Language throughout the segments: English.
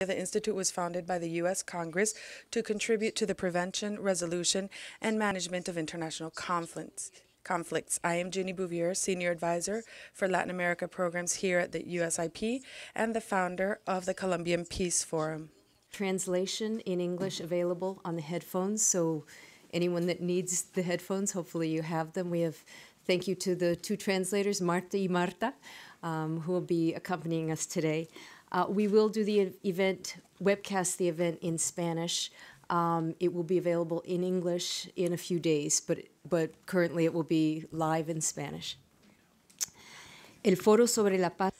The Institute was founded by the U.S. Congress to contribute to the prevention, resolution, and management of international conflicts. Conflicts. I am Ginny Bouvier, Senior Advisor for Latin America programs here at the USIP and the founder of the Colombian Peace Forum. Translation in English available on the headphones, so anyone that needs the headphones, hopefully you have them. We have thank you to the two translators, Marta y Marta, um, who will be accompanying us today. Uh, we will do the event, webcast the event in Spanish. Um, it will be available in English in a few days, but, but currently it will be live in Spanish. El Foro sobre la Paz.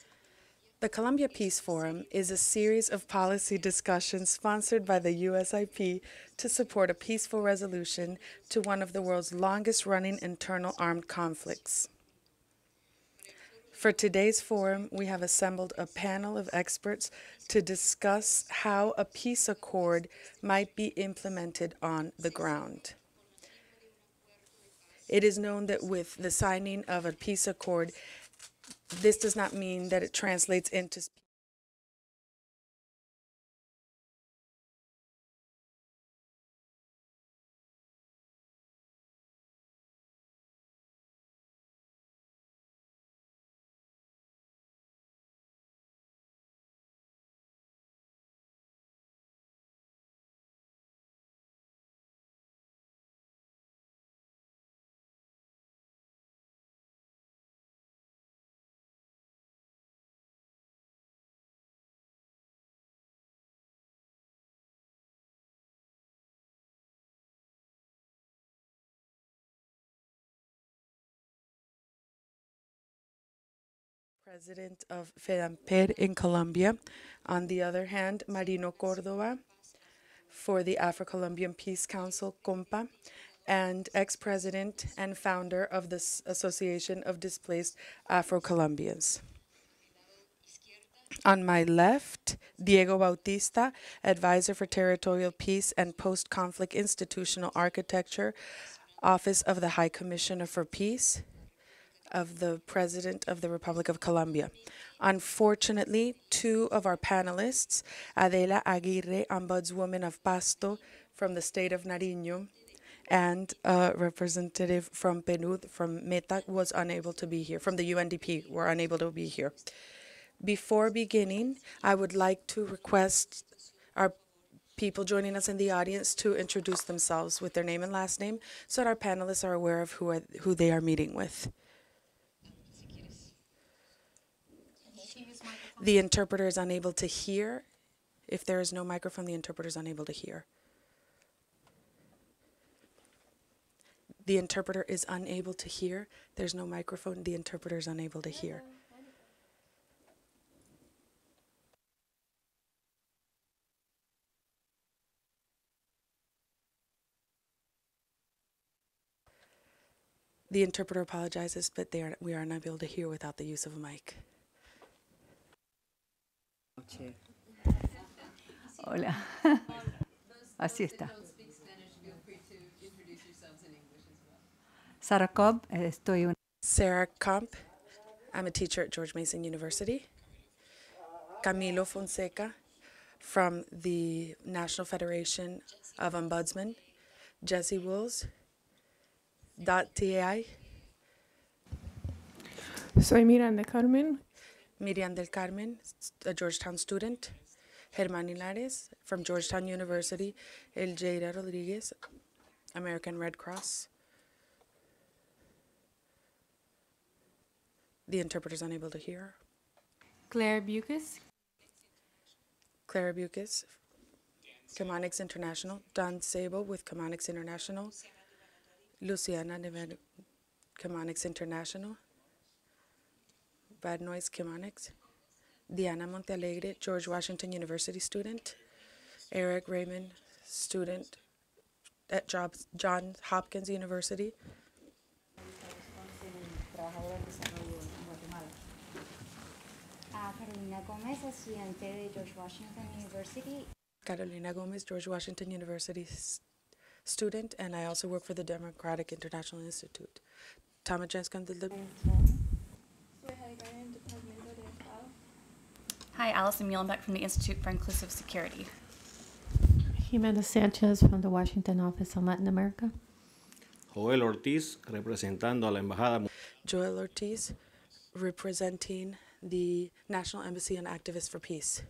The Colombia Peace Forum is a series of policy discussions sponsored by the USIP to support a peaceful resolution to one of the world's longest running internal armed conflicts. For today's forum, we have assembled a panel of experts to discuss how a peace accord might be implemented on the ground. It is known that with the signing of a peace accord, this does not mean that it translates into president of FENALPER in Colombia. On the other hand, Marino Córdoba for the Afro-Colombian Peace Council, CONPA, and ex-president and founder of the Association of Displaced Afro-Colombians. On my left, Diego Bautista, advisor for territorial peace and post-conflict institutional architecture, Office of the High Commissioner for Peace of the President of the Republic of Colombia. Unfortunately, two of our panelists, Adela Aguirre, Ombudswoman of Pasto from the state of Nariño, and a representative from PNUD, from META, was unable to be here, from the UNDP, were unable to be here. Before beginning, I would like to request our people joining us in the audience to introduce themselves with their name and last name so that our panelists are aware of who, are, who they are meeting with. The interpreter is unable to hear. If there is no microphone, the interpreter is unable to hear. The interpreter is unable to hear. There's no microphone. The interpreter is unable to hear. The interpreter apologizes, but they are, we are unable to hear without the use of a mic. Noche. Hola. Así está. Sarah Cobb, estoy una Sarah Comp. I'm a teacher at George Mason University. Camilo Fonseca from the National Federation of Ombudsmen. Jesse Wills. Dot TAI. Soy Miranda Carmen. Miriam del Carmen, a Georgetown student. Germán Hilares from Georgetown University. El Rodriguez, American Red Cross. The interpreter's unable to hear. Claire Bucas. Clara Bukis, Chemonics International, Don Sabo with Chemonics International, Luciana Neven, Chemonics International, Bad Noise Chemonics, Diana Montealegre, George Washington University student, Eric Raymond, student at Jobs, John Hopkins University, trabajadora del desarrollo en Guatemala. A Carolina Gómez, estudiante de George Washington University. Carolina Gomez, George Washington University student, and I also work for the Democratic International Institute. Tamajenska, the Soy Departamento de Estado. Hi, Allison Muehlenbeck from the Institute for Inclusive Security. Gimena Sanchez from the Washington Office on Latin America. Joel Ortiz, representando a la Embajada Joel Ortiz, representing the National Embassy and Activists for Peace.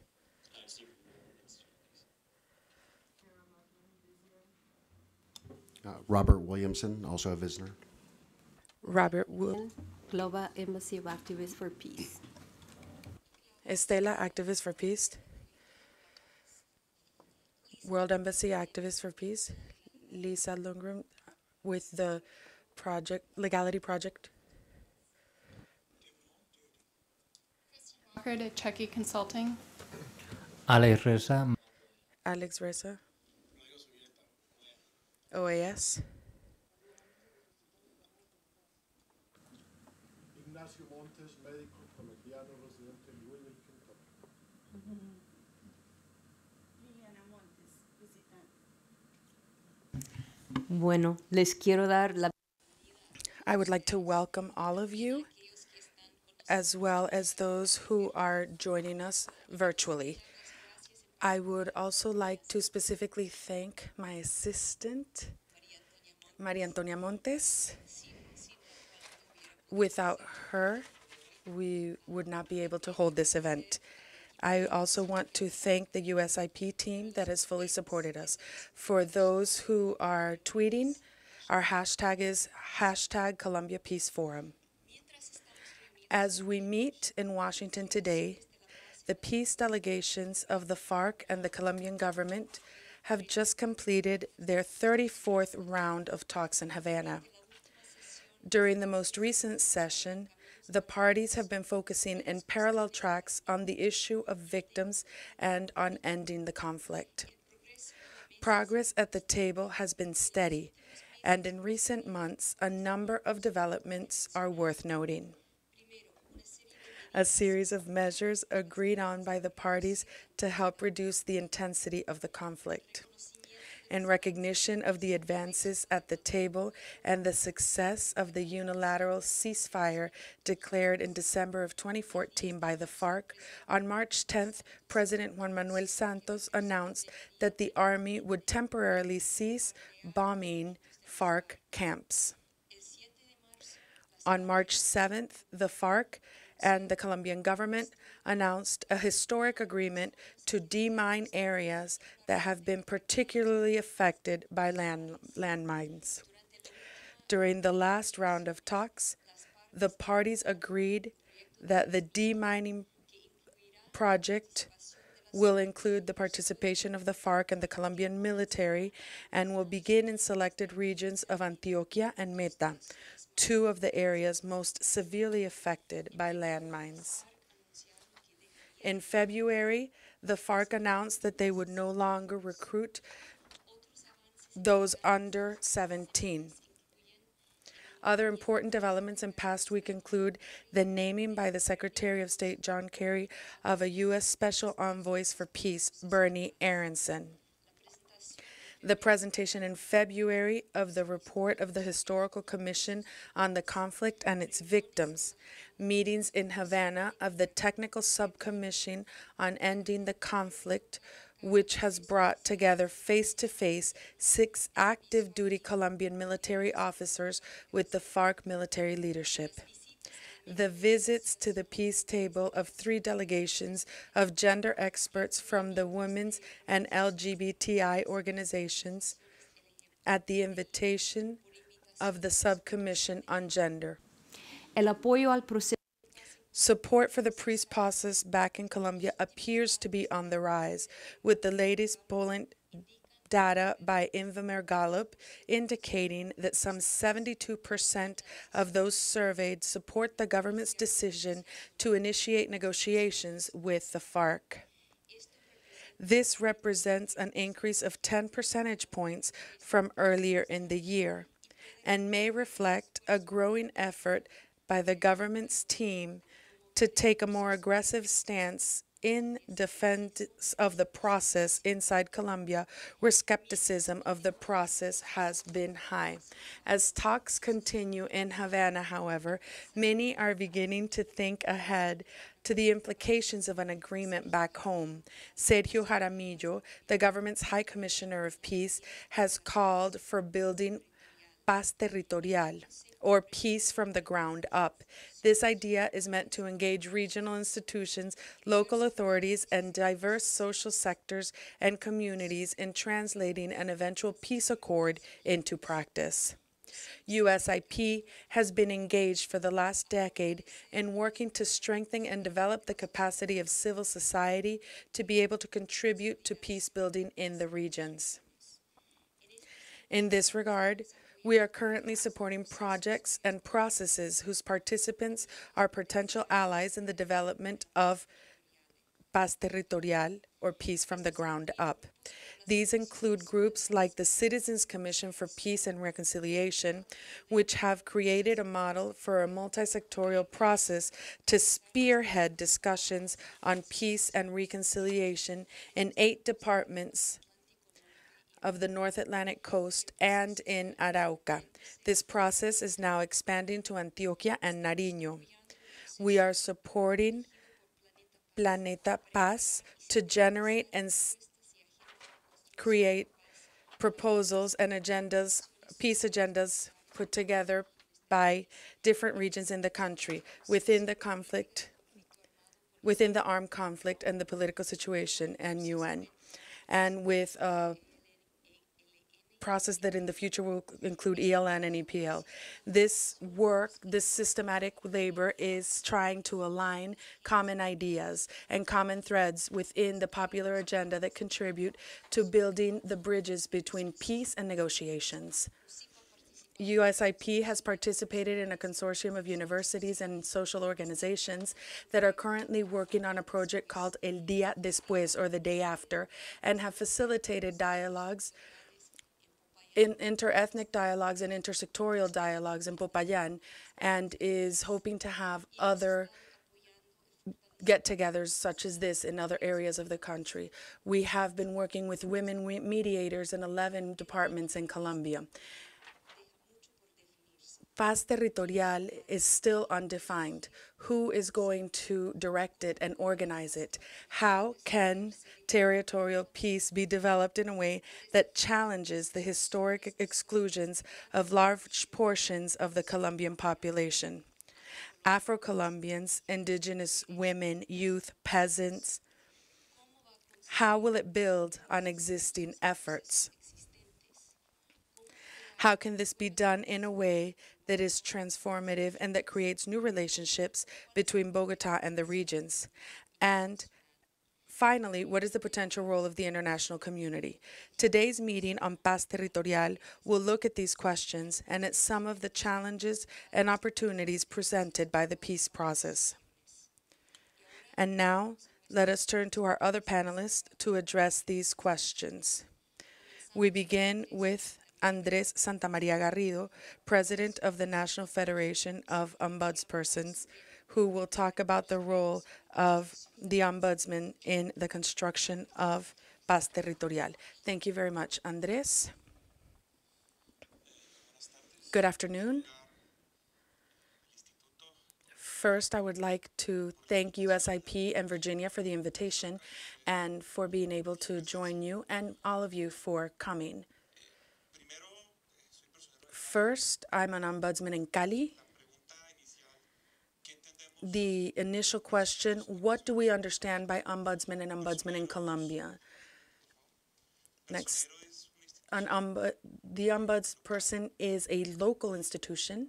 Uh, Robert Williamson, also a visitor. Robert Wu, Global Embassy of Activists for Peace. Estela, Activist for Peace. World Embassy Activist for Peace. Lisa Lundgren with the project Legality Project. Walker to Chucky Consulting. Alex Reza, Alex Reza. OAS. Bueno, les quiero dar la I would like to welcome all of you, as well as those who are joining us virtually. I would also like to specifically thank my assistant, Maria Antonia Montes. Without her, we would not be able to hold this event. I also want to thank the USIP team that has fully supported us. For those who are tweeting, our hashtag is hashtag Colombia Peace Forum. As we meet in Washington today, the peace delegations of the FARC and the Colombian government have just completed their 34th round of talks in Havana. During the most recent session, the parties have been focusing in parallel tracks on the issue of victims and on ending the conflict. Progress at the table has been steady, and in recent months, a number of developments are worth noting. A series of measures agreed on by the parties to help reduce the intensity of the conflict. In recognition of the advances at the table and the success of the unilateral ceasefire declared in December of 2014 by the FARC, on March 10th, President Juan Manuel Santos announced that the army would temporarily cease bombing FARC camps. On March 7th, the FARC and the Colombian government announced a historic agreement to demine areas that have been particularly affected by land, landmines. During the last round of talks, the parties agreed that the demining project will include the participation of the FARC and the Colombian military and will begin in selected regions of Antioquia and Meta, two of the areas most severely affected by landmines. In February, the FARC announced that they would no longer recruit those under 17. Other important developments in past week include the naming by the Secretary of State John Kerry of a U.S. Special Envoy for Peace, Bernie Aronson. The presentation in February of the report of the Historical Commission on the Conflict and its Victims, meetings in Havana of the Technical Subcommission on Ending the Conflict, which has brought together face to face six active duty Colombian military officers with the FARC military leadership. The visits to the peace table of three delegations of gender experts from the women's and LGBTI organizations at the invitation of the Subcommission on Gender. el apoyo al proceso Support for the peace process back in Colombia appears to be on the rise, with the latest polling data by Invamer Gallup indicating that some 72% of those surveyed support the government's decision to initiate negotiations with the FARC. This represents an increase of 10 percentage points from earlier in the year and may reflect a growing effort by the government's team to take a more aggressive stance in defense of the process inside Colombia, where skepticism of the process has been high. As talks continue in Havana, however, many are beginning to think ahead to the implications of an agreement back home. Sergio Jaramillo, the government's High Commissioner of Peace, has called for building paz territorial, or peace from the ground up. This idea is meant to engage regional institutions, local authorities, and diverse social sectors and communities in translating an eventual peace accord into practice. USIP has been engaged for the last decade in working to strengthen and develop the capacity of civil society to be able to contribute to peace building in the regions. In this regard, we are currently supporting projects and processes whose participants are potential allies in the development of paz territorial, or peace from the ground up. These include groups like the Citizens Commission for Peace and Reconciliation, which have created a model for a multi-sectorial process to spearhead discussions on peace and reconciliation in eight departments of the North Atlantic coast and in Arauca. This process is now expanding to Antioquia and Nariño. We are supporting Planeta Paz to generate and create proposals and agendas, peace agendas put together by different regions in the country within the conflict, within the armed conflict and the political situation and UN, and with a process that in the future will include ELN and EPL. This work, this systematic labor is trying to align common ideas and common threads within the popular agenda that contribute to building the bridges between peace and negotiations. USIP has participated in a consortium of universities and social organizations that are currently working on a project called El Día Después, or the day after, and have facilitated dialogues in interethnic dialogues and intersectorial dialogues in Popayan and is hoping to have other get-togethers such as this in other areas of the country. We have been working with women mediators in 11 departments in Colombia. Paz territorial is still undefined. Who is going to direct it and organize it? How can territorial peace be developed in a way that challenges the historic exclusions of large portions of the Colombian population? Afro Colombians, indigenous women, youth, peasants. How will it build on existing efforts? How can this be done in a way that is transformative and that creates new relationships between Bogota and the regions? And finally, what is the potential role of the international community? Today's meeting on Paz Territorial will look at these questions and at some of the challenges and opportunities presented by the peace process. And now, let us turn to our other panelists to address these questions. We begin with Andres Santamaria Garrido, President of the National Federation of Ombudspersons, who will talk about the role of the Ombudsman in the construction of paz territorial. Thank you very much, Andres. Good afternoon. First, I would like to thank USIP and Virginia for the invitation and for being able to join you and all of you for coming. First, I'm an ombudsman in Cali. The initial question, what do we understand by ombudsman and ombudsman in Colombia? Next, an ombud, the ombudsperson is a local institution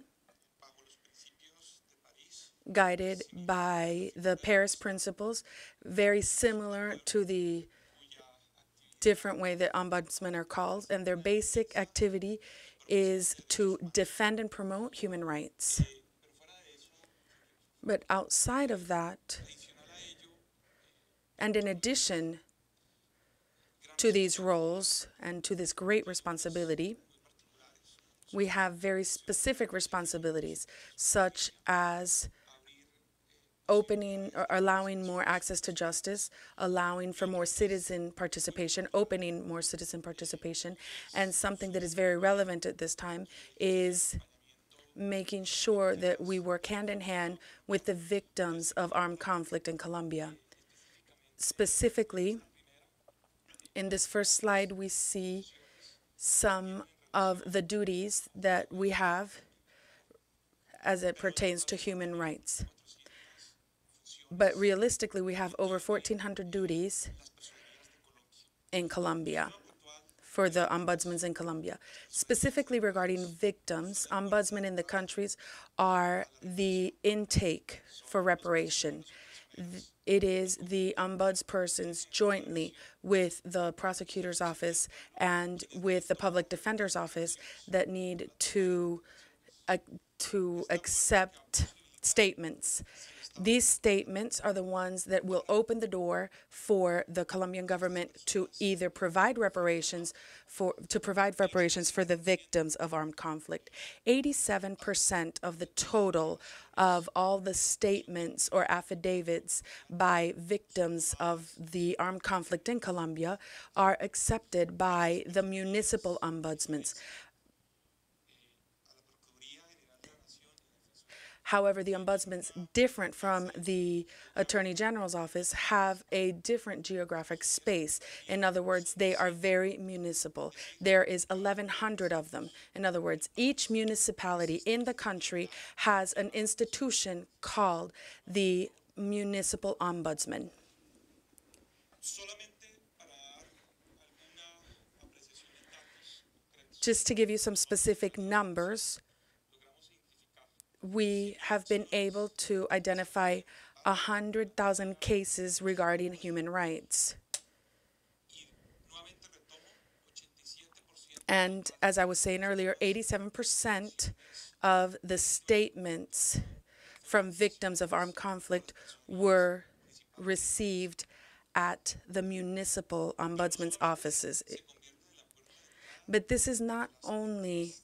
guided by the Paris principles, very similar to the different way that ombudsmen are called, and their basic activity is to defend and promote human rights. But outside of that, and in addition to these roles and to this great responsibility, we have very specific responsibilities, such as opening or allowing more access to justice, allowing for more citizen participation, opening more citizen participation, and something that is very relevant at this time is making sure that we work hand in hand with the victims of armed conflict in Colombia. Specifically, in this first slide, we see some of the duties that we have as it pertains to human rights. But realistically, we have over 1,400 duties in Colombia for the ombudsmans in Colombia. Specifically regarding victims, ombudsmen in the countries are the intake for reparation. It is the ombudspersons jointly with the prosecutor's office and with the public defender's office that need to uh, to accept statements. These statements are the ones that will open the door for the Colombian government to either provide reparations for to provide reparations for the victims of armed conflict. 87% of the total of all the statements or affidavits by victims of the armed conflict in Colombia are accepted by the municipal ombudsmans. However, the ombudsmans, different from the attorney general's office, have a different geographic space. In other words, they are very municipal. There is 1,100 of them. In other words, each municipality in the country has an institution called the municipal ombudsman. Just to give you some specific numbers, we have been able to identify 100,000 cases regarding human rights. And as I was saying earlier, 87% of the statements from victims of armed conflict were received at the municipal ombudsman's offices. But this is not only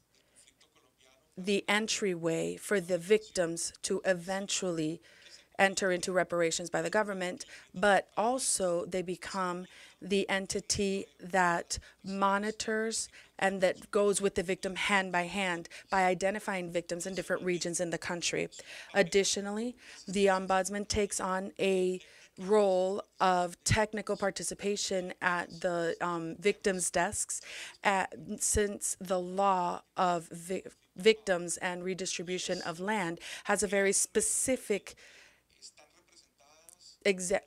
the entryway for the victims to eventually enter into reparations by the government, but also they become the entity that monitors and that goes with the victim hand by hand by identifying victims in different regions in the country. Additionally, the ombudsman takes on a role of technical participation at the um, victims' desks at, since the law of victims and redistribution of land has a very specific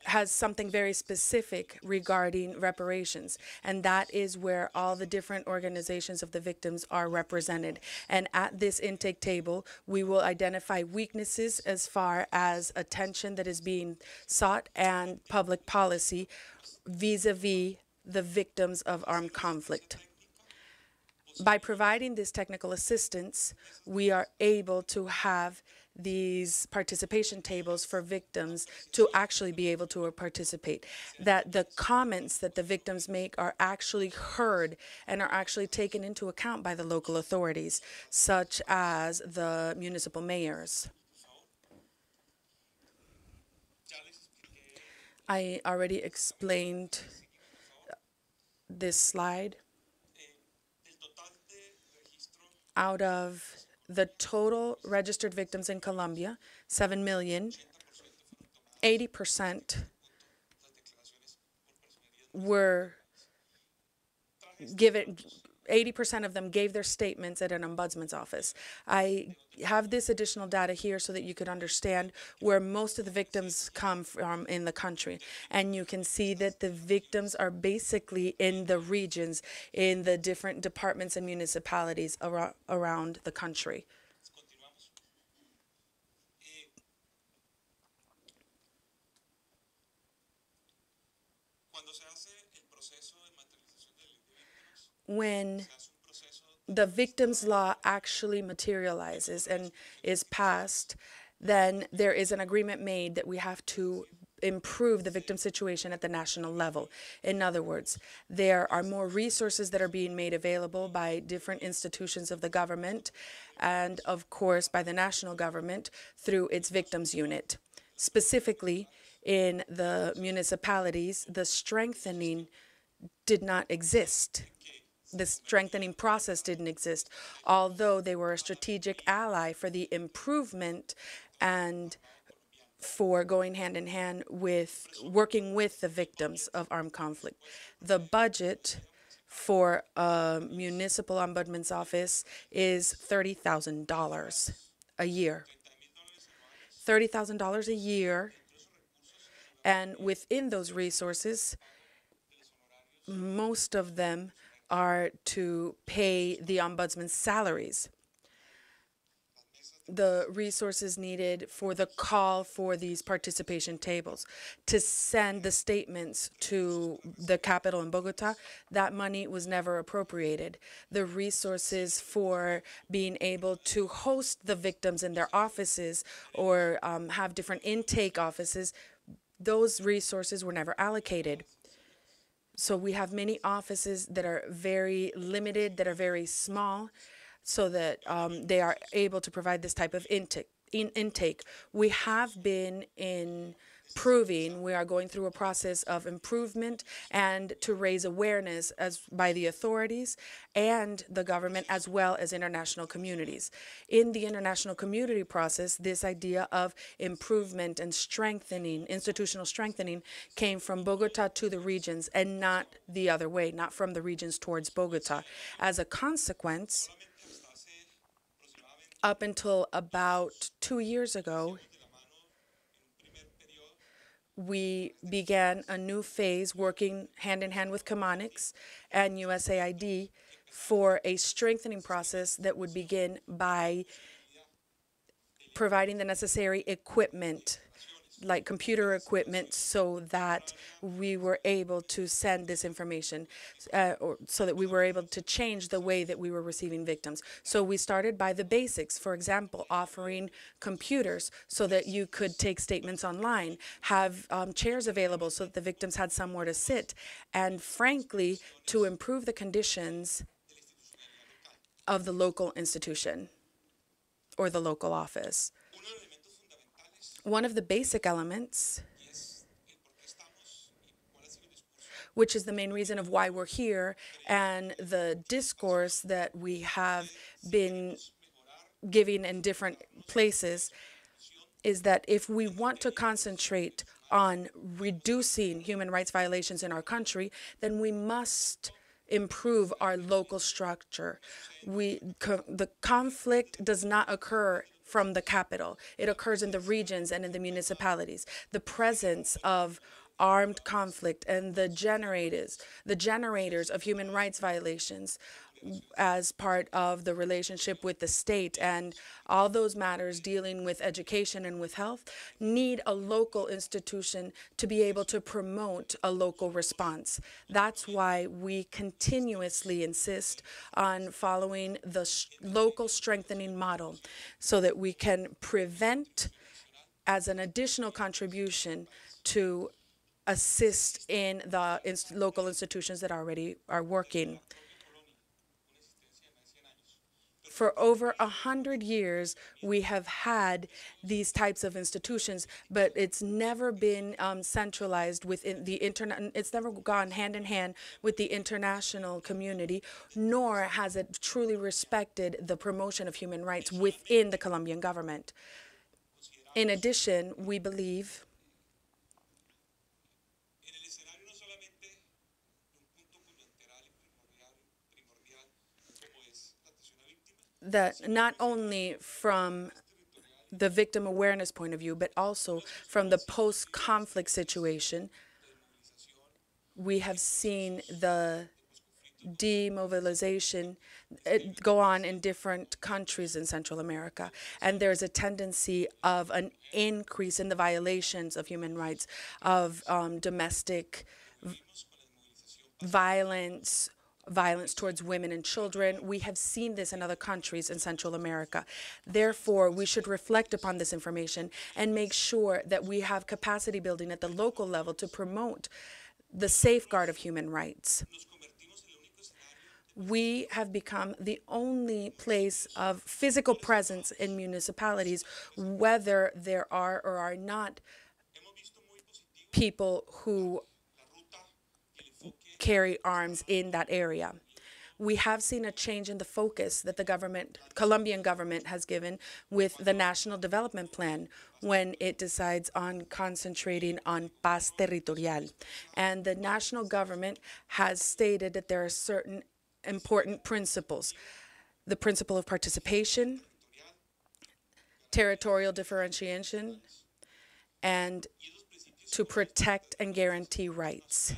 has something very specific regarding reparations. And that is where all the different organizations of the victims are represented. And at this intake table we will identify weaknesses as far as attention that is being sought and public policy vis-a-vis the victims of armed conflict by providing this technical assistance, we are able to have these participation tables for victims to actually be able to participate. That the comments that the victims make are actually heard and are actually taken into account by the local authorities, such as the municipal mayors. I already explained this slide. Out of the total registered victims in Colombia, 7 million, 80% were given 80% of them gave their statements at an ombudsman's office. I have this additional data here so that you could understand where most of the victims come from in the country. And you can see that the victims are basically in the regions, in the different departments and municipalities around, around the country. When the victim's law actually materializes and is passed, then there is an agreement made that we have to improve the victim situation at the national level. In other words, there are more resources that are being made available by different institutions of the government and, of course, by the national government through its victims unit. specifically in the municipalities, the strengthening did not exist. The strengthening process didn't exist, although they were a strategic ally for the improvement and for going hand in hand with working with the victims of armed conflict. The budget for a municipal ombudsman's office is $30,000 a year. $30,000 a year. And within those resources, most of them are to pay the ombudsman's salaries. The resources needed for the call for these participation tables to send the statements to the capital in Bogota, that money was never appropriated. The resources for being able to host the victims in their offices or um, have different intake offices, those resources were never allocated. So we have many offices that are very limited, that are very small, so that um, they are able to provide this type of intake. In, intake. We have been improving. We are going through a process of improvement and to raise awareness as by the authorities and the government as well as international communities. In the international community process, this idea of improvement and strengthening, institutional strengthening, came from Bogota to the regions and not the other way, not from the regions towards Bogota. As a consequence, up until about two years ago, we began a new phase working hand in hand with Chemonics and USAID for a strengthening process that would begin by providing the necessary equipment like computer equipment so that we were able to send this information uh, or so that we were able to change the way that we were receiving victims. So we started by the basics, for example, offering computers so that you could take statements online, have um, chairs available so that the victims had somewhere to sit, and frankly, to improve the conditions of the local institution or the local office one of the basic elements, which is the main reason of why we're here, and the discourse that we have been giving in different places, is that if we want to concentrate on reducing human rights violations in our country, then we must improve our local structure. We, co the conflict does not occur from the capital. It occurs in the regions and in the municipalities. The presence of armed conflict and the generators, the generators of human rights violations as part of the relationship with the state and all those matters dealing with education and with health need a local institution to be able to promote a local response. That's why we continuously insist on following the local strengthening model so that we can prevent as an additional contribution to assist in the inst local institutions that already are working for over a hundred years, we have had these types of institutions, but it's never been um, centralized within the internet. It's never gone hand in hand with the international community, nor has it truly respected the promotion of human rights within the Colombian government. In addition, we believe that not only from the victim awareness point of view, but also from the post-conflict situation, we have seen the demobilization uh, go on in different countries in Central America. And there's a tendency of an increase in the violations of human rights, of um, domestic violence, violence towards women and children. We have seen this in other countries in Central America. Therefore, we should reflect upon this information and make sure that we have capacity building at the local level to promote the safeguard of human rights. we have become the only place of physical presence in municipalities, whether there are or are not people who carry arms in that area. We have seen a change in the focus that the government, Colombian government, has given with the National Development Plan when it decides on concentrating on paz territorial. And the national government has stated that there are certain important principles the principle of participation, territorial differentiation, and to protect and guarantee rights.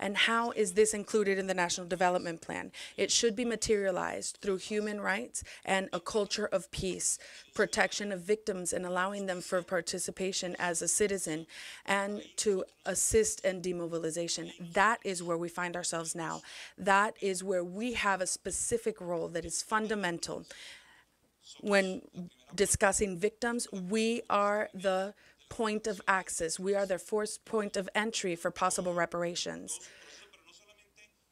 And how is this included in the National Development Plan? It should be materialized through human rights and a culture of peace, protection of victims and allowing them for participation as a citizen, and to assist in demobilization. That is where we find ourselves now. That is where we have a specific role that is fundamental. When discussing victims, we are the point of access. We are their first point of entry for possible reparations.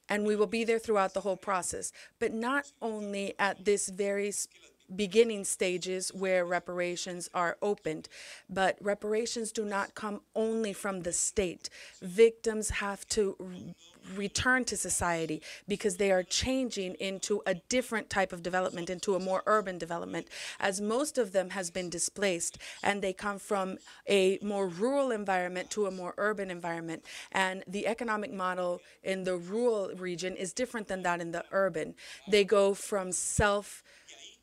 And we will be there throughout the whole process, but not only at this very beginning stages where reparations are opened, but reparations do not come only from the state. Victims have to return to society because they are changing into a different type of development, into a more urban development, as most of them has been displaced and they come from a more rural environment to a more urban environment. And the economic model in the rural region is different than that in the urban. They go from self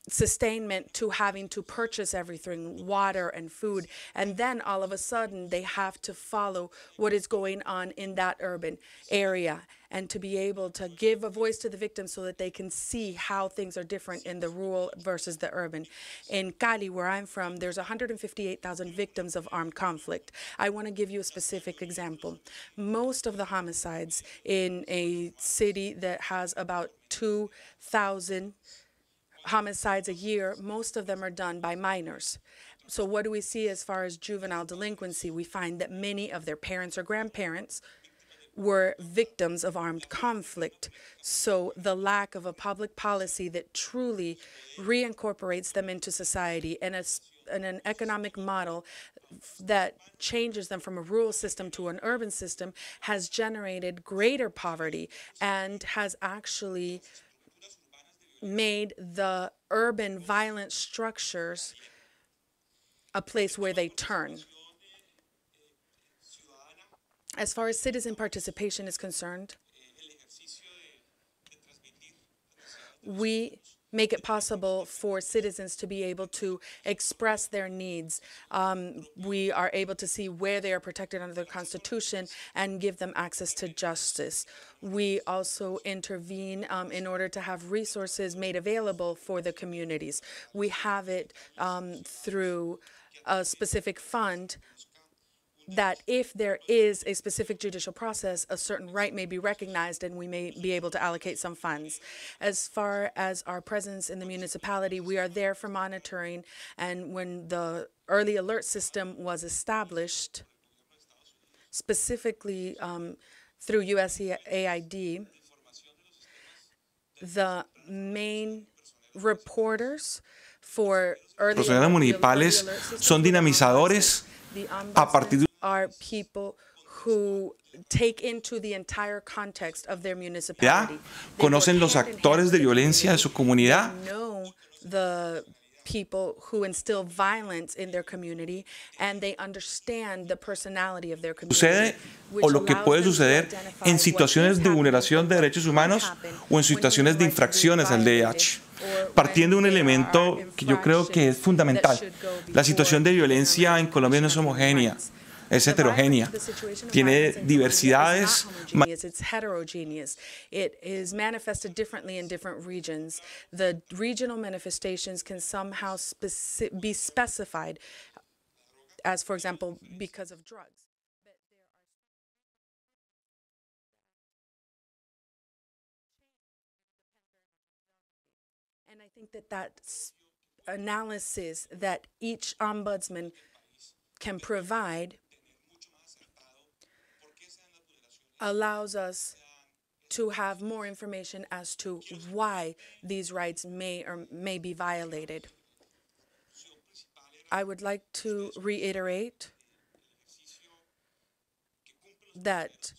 sustainment to having to purchase everything water and food. And then all of a sudden they have to follow what is going on in that urban area and to be able to give a voice to the victims so that they can see how things are different in the rural versus the urban. In cali where i'm from there's 158000 victims of armed conflict. I want to give you a specific example. Most of the homicides in a city that has about 2000 homicides a year, most of them are done by minors. So what do we see as far as juvenile delinquency? We find that many of their parents or grandparents were victims of armed conflict. So the lack of a public policy that truly reincorporates them into society and a and an economic model that changes them from a rural system to an urban system has generated greater poverty and has actually made the urban violent structures a place where they turn. As far as citizen participation is concerned, we make it possible for citizens to be able to express their needs. Um, we are able to see where they are protected under the Constitution and give them access to justice. We also intervene um, in order to have resources made available for the communities. We have it um, through a specific fund that if there is a specific judicial process, a certain right may be recognized and we may be able to allocate some funds. As far as our presence in the municipality, we are there for monitoring. And when the early alert system was established, specifically um, through USAID, the main reporters for early Los alert- organismos the municipales early alert system son dinamizadores. The a partir de are people who take into the entire context of their municipality. They conocen los actores de violencia de su comunidad, the people who instill violence in their community and they understand the personality of their community. sucede o lo que puede suceder en situaciones de vulneración de derechos humanos o en situaciones de infracciones al or Partiendo de un elemento que yo creo que es fundamental. La situación de violencia en Colombia no es homogénea, es heterogénea. Tiene diversidades it's heterogeneous. It is manifested differently in different regions. The regional manifestations can somehow speci- be specified as, for example, because of drugs. But there are And I think that that analysis that each ombudsman can provide allows us to have more information as to why these rights may or may be violated. I would like to reiterate that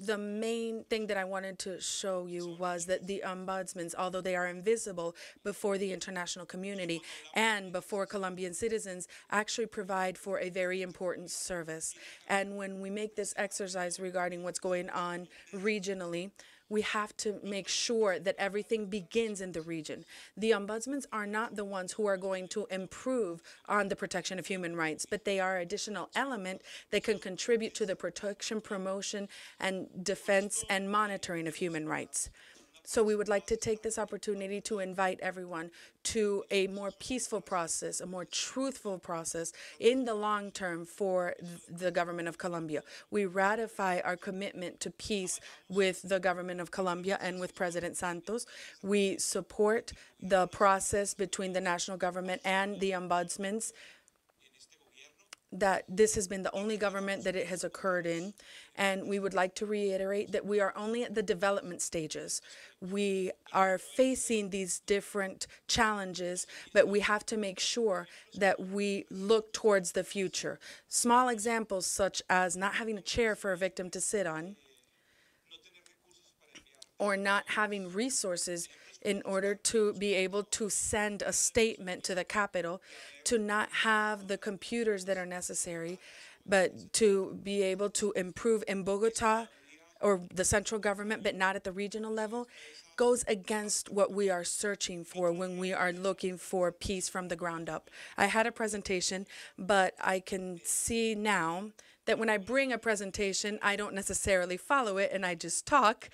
the main thing that I wanted to show you was that the ombudsmans, although they are invisible before the international community and before Colombian citizens, actually provide for a very important service. And when we make this exercise regarding what's going on regionally, we have to make sure that everything begins in the region. The ombudsmans are not the ones who are going to improve on the protection of human rights, but they are additional element that can contribute to the protection, promotion, and defense and monitoring of human rights. So we would like to take this opportunity to invite everyone to a more peaceful process, a more truthful process in the long term for the government of Colombia. We ratify our commitment to peace with the government of Colombia and with President Santos. We support the process between the national government and the ombudsmans that this has been the only government that it has occurred in. And we would like to reiterate that we are only at the development stages. We are facing these different challenges, but we have to make sure that we look towards the future. Small examples, such as not having a chair for a victim to sit on, or not having resources in order to be able to send a statement to the capital, to not have the computers that are necessary, but to be able to improve in Bogota or the central government, but not at the regional level, goes against what we are searching for when we are looking for peace from the ground up. I had a presentation, but I can see now that when I bring a presentation, I don't necessarily follow it and I just talk.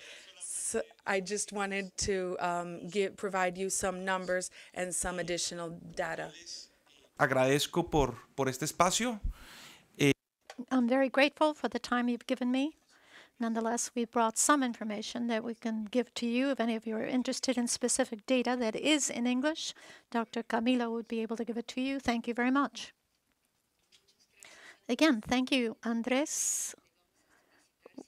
So I just wanted to um, give, provide you some numbers and some additional data. Agradezco por, por este espacio. I'm very grateful for the time you've given me. Nonetheless, we brought some information that we can give to you if any of you are interested in specific data that is in English. Dr. Camilo would be able to give it to you. Thank you very much. Again, thank you, Andres.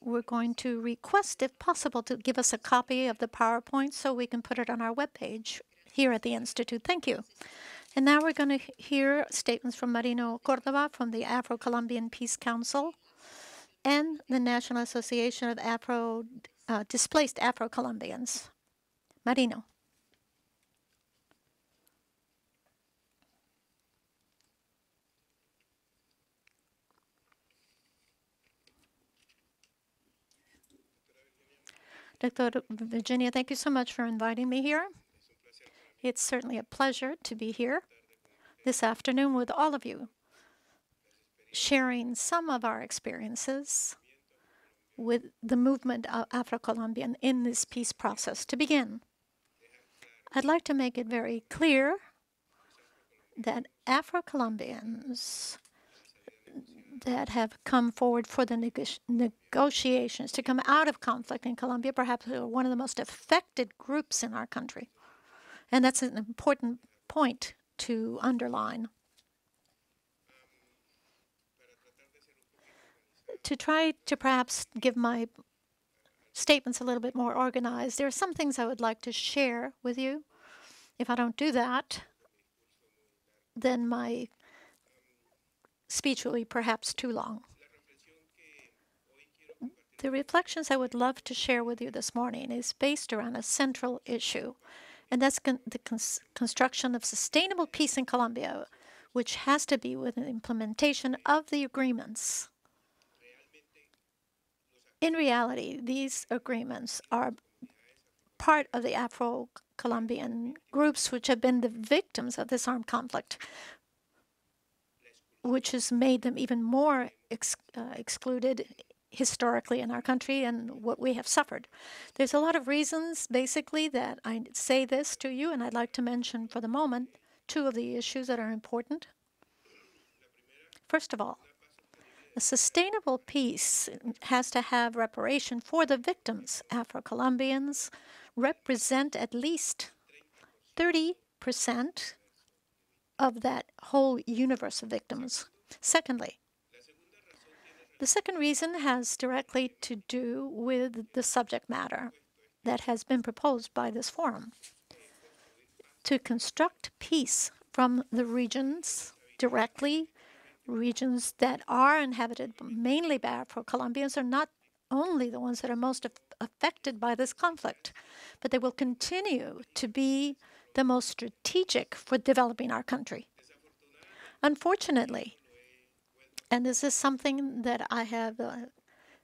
We're going to request, if possible, to give us a copy of the PowerPoint so we can put it on our webpage here at the Institute. Thank you. And now we're going to hear statements from Marino Córdoba from the Afro Colombian Peace Council and the National Association of Afro uh, Displaced Afro Colombians. Marino. Dr. Virginia, thank you so much for inviting me here. It's certainly a pleasure to be here this afternoon with all of you, sharing some of our experiences with the movement of Afro Colombian in this peace process. To begin, I'd like to make it very clear that Afro Colombians that have come forward for the nego- negotiations to come out of conflict in Colombia, perhaps are one of the most affected groups in our country. And that's an important point to underline. To try to perhaps give my statements a little bit more organized, there are some things I would like to share with you. If I don't do that, then my speech will be perhaps too long. The reflections I would love to share with you this morning is based around a central issue, and that's con- the cons- construction of sustainable peace in Colombia, which has to be with the implementation of the agreements. In reality, these agreements are part of the Afro Colombian groups which have been the victims of this armed conflict, which has made them even more ex- uh, excluded historically in our country and what we have suffered. There's a lot of reasons, basically, that I say this to you, and I'd like to mention for the moment two of the issues that are important. First of all, a sustainable peace has to have reparation for the victims. Afro Colombians represent at least 30% of that whole universe of victims. Secondly, The second reason has directly to do with the subject matter that has been proposed by this forum. To construct peace from the regions directly, regions that are inhabited mainly by Afro Colombians are not only the ones that are most affected by this conflict, but they will continue to be the most strategic for developing our country. Unfortunately, and this is something that I have uh,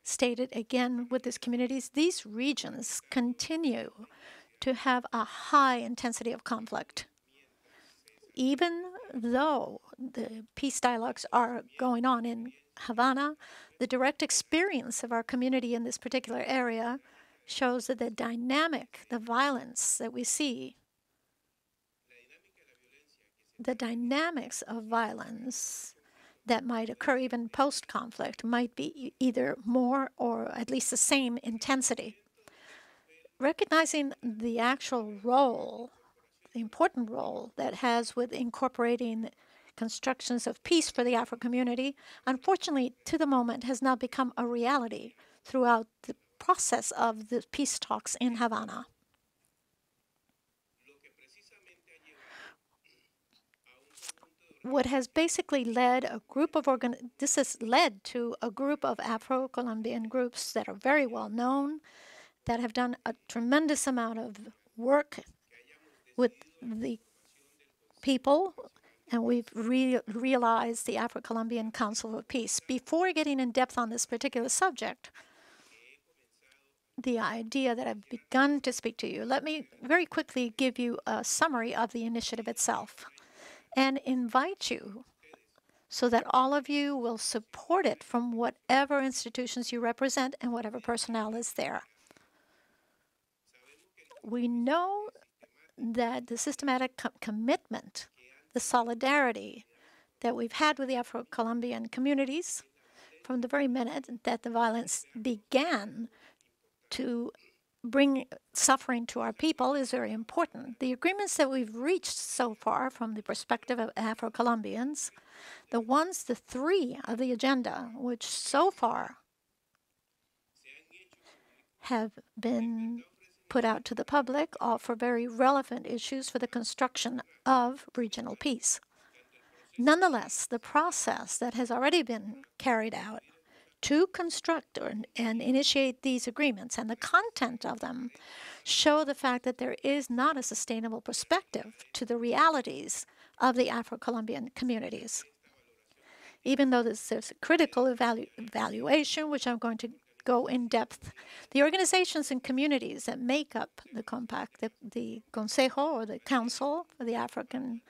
stated again with these communities, these regions continue to have a high intensity of conflict. Even though the peace dialogues are going on in Havana, the direct experience of our community in this particular area shows that the dynamic, the violence that we see, the dynamics of violence that might occur even post conflict might be either more or at least the same intensity. Recognizing the actual role, the important role that has with incorporating constructions of peace for the Afro community, unfortunately, to the moment, has not become a reality throughout the process of the peace talks in Havana. What has basically led a group of organ this has led to a group of Afro-Colombian groups that are very well known, that have done a tremendous amount of work with the people and we've re- realized the Afro Colombian Council of Peace. Before getting in depth on this particular subject, the idea that I've begun to speak to you, let me very quickly give you a summary of the initiative itself and invite you so that all of you will support it from whatever institutions you represent and whatever personnel is there. We know that the systematic co- commitment the solidarity that we've had with the Afro Colombian communities from the very minute that the violence began to bring suffering to our people is very important. The agreements that we've reached so far from the perspective of Afro Colombians, the ones, the three of the agenda, which so far have been put out to the public offer very relevant issues for the construction of regional peace. Nonetheless, the process that has already been carried out to construct or, and initiate these agreements and the content of them show the fact that there is not a sustainable perspective to the realities of the Afro Colombian communities. Even though there's, there's a critical evalu- evaluation, which I'm going to go in depth. The organizations and communities that make up the compact, the, the Consejo or the Council for the African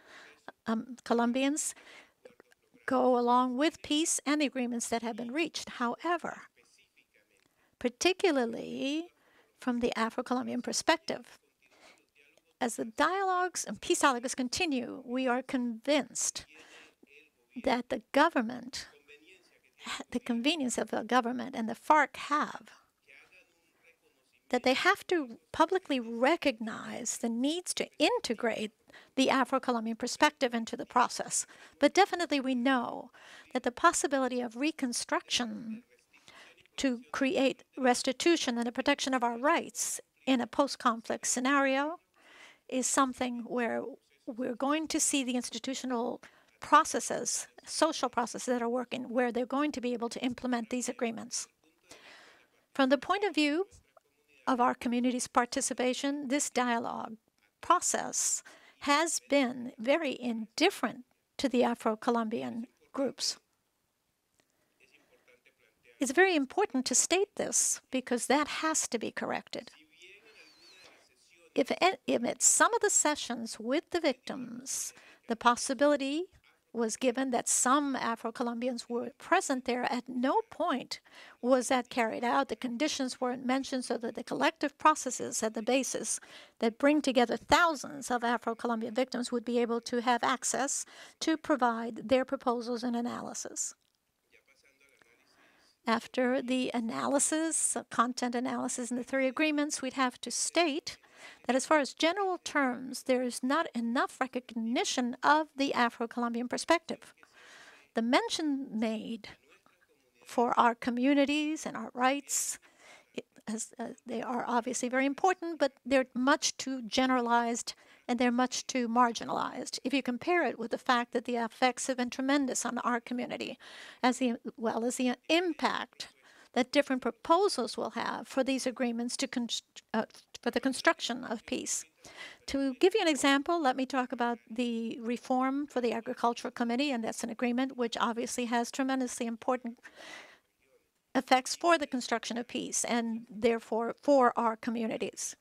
um, Colombians, go along with peace and the agreements that have been reached. However, particularly from the Afro Colombian perspective, as the dialogues and peace dialogues continue, we are convinced that the government the convenience of the government and the FARC have, that they have to publicly recognize the needs to integrate the Afro Colombian perspective into the process. But definitely, we know that the possibility of reconstruction to create restitution and the protection of our rights in a post conflict scenario is something where we're going to see the institutional processes, social processes that are working, where they're going to be able to implement these agreements. From the point of view of our community's participation, this dialogue process has been very indifferent to the Afro Colombian groups. It's very important to state this because that has to be corrected. If, if at some of the sessions with the victims, the possibility was given that some Afro Colombians were present there. At no point was that carried out. The conditions weren't mentioned so that the collective processes at the basis that bring together thousands of Afro Colombian victims would be able to have access to provide their proposals and analysis. After the analysis, content analysis, and the three agreements, we'd have to state that as far as general terms, there is not enough recognition of the Afro Colombian perspective. The mention made for our communities and our rights. It, as, uh, they are obviously very important, but they're much too generalized and they're much too marginalized. If you compare it with the fact that the effects have been tremendous on our community, as the, well as the impact that different proposals will have for these agreements to uh, for the construction of peace. To give you an example, let me talk about the reform for the Agricultural Committee, and that's an agreement which obviously has tremendously important effects for the construction of peace and therefore for our communities.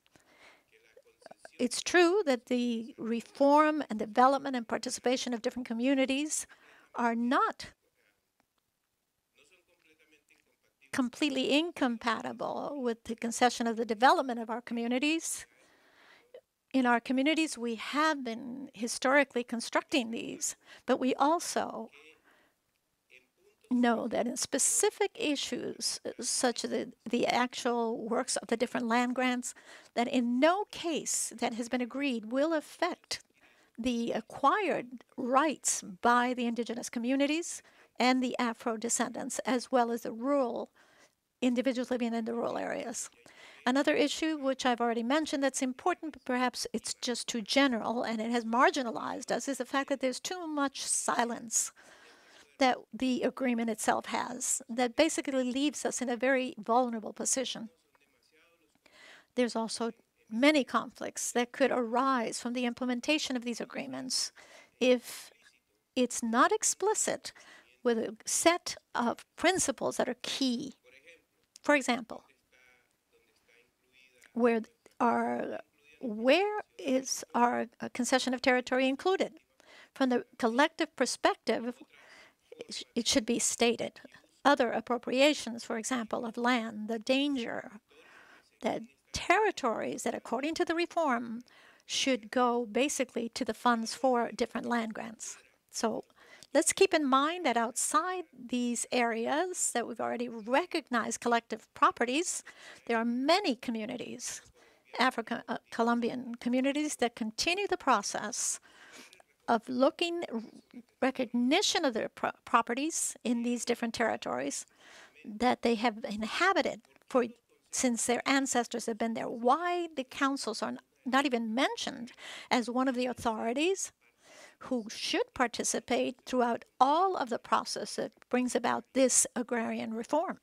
It's true that the reform and development and participation of different communities are not completely incompatible with the concession of the development of our communities. In our communities, we have been historically constructing these, but we also know that in specific issues, such as the, the actual works of the different land grants, that in no case that has been agreed will affect the acquired rights by the indigenous communities and the Afro descendants, as well as the rural individuals living in the rural areas. Another issue, which I've already mentioned, that's important, but perhaps it's just too general and it has marginalized us, is the fact that there's too much silence that the agreement itself has that basically leaves us in a very vulnerable position. There's also many conflicts that could arise from the implementation of these agreements if it's not explicit with a set of principles that are key. For example, where our where is our uh, concession of territory included? From the collective perspective, it should be stated. Other appropriations, for example, of land, the danger that territories that, according to the reform, should go basically to the funds for different land grants. So let's keep in mind that outside these areas that we've already recognized collective properties, there are many communities, African uh, Colombian communities, that continue the process of looking recognition of their pro properties in these different territories that they have inhabited for since their ancestors have been there. Why the councils are not even mentioned as one of the authorities who should participate throughout all of the process that brings about this agrarian reform.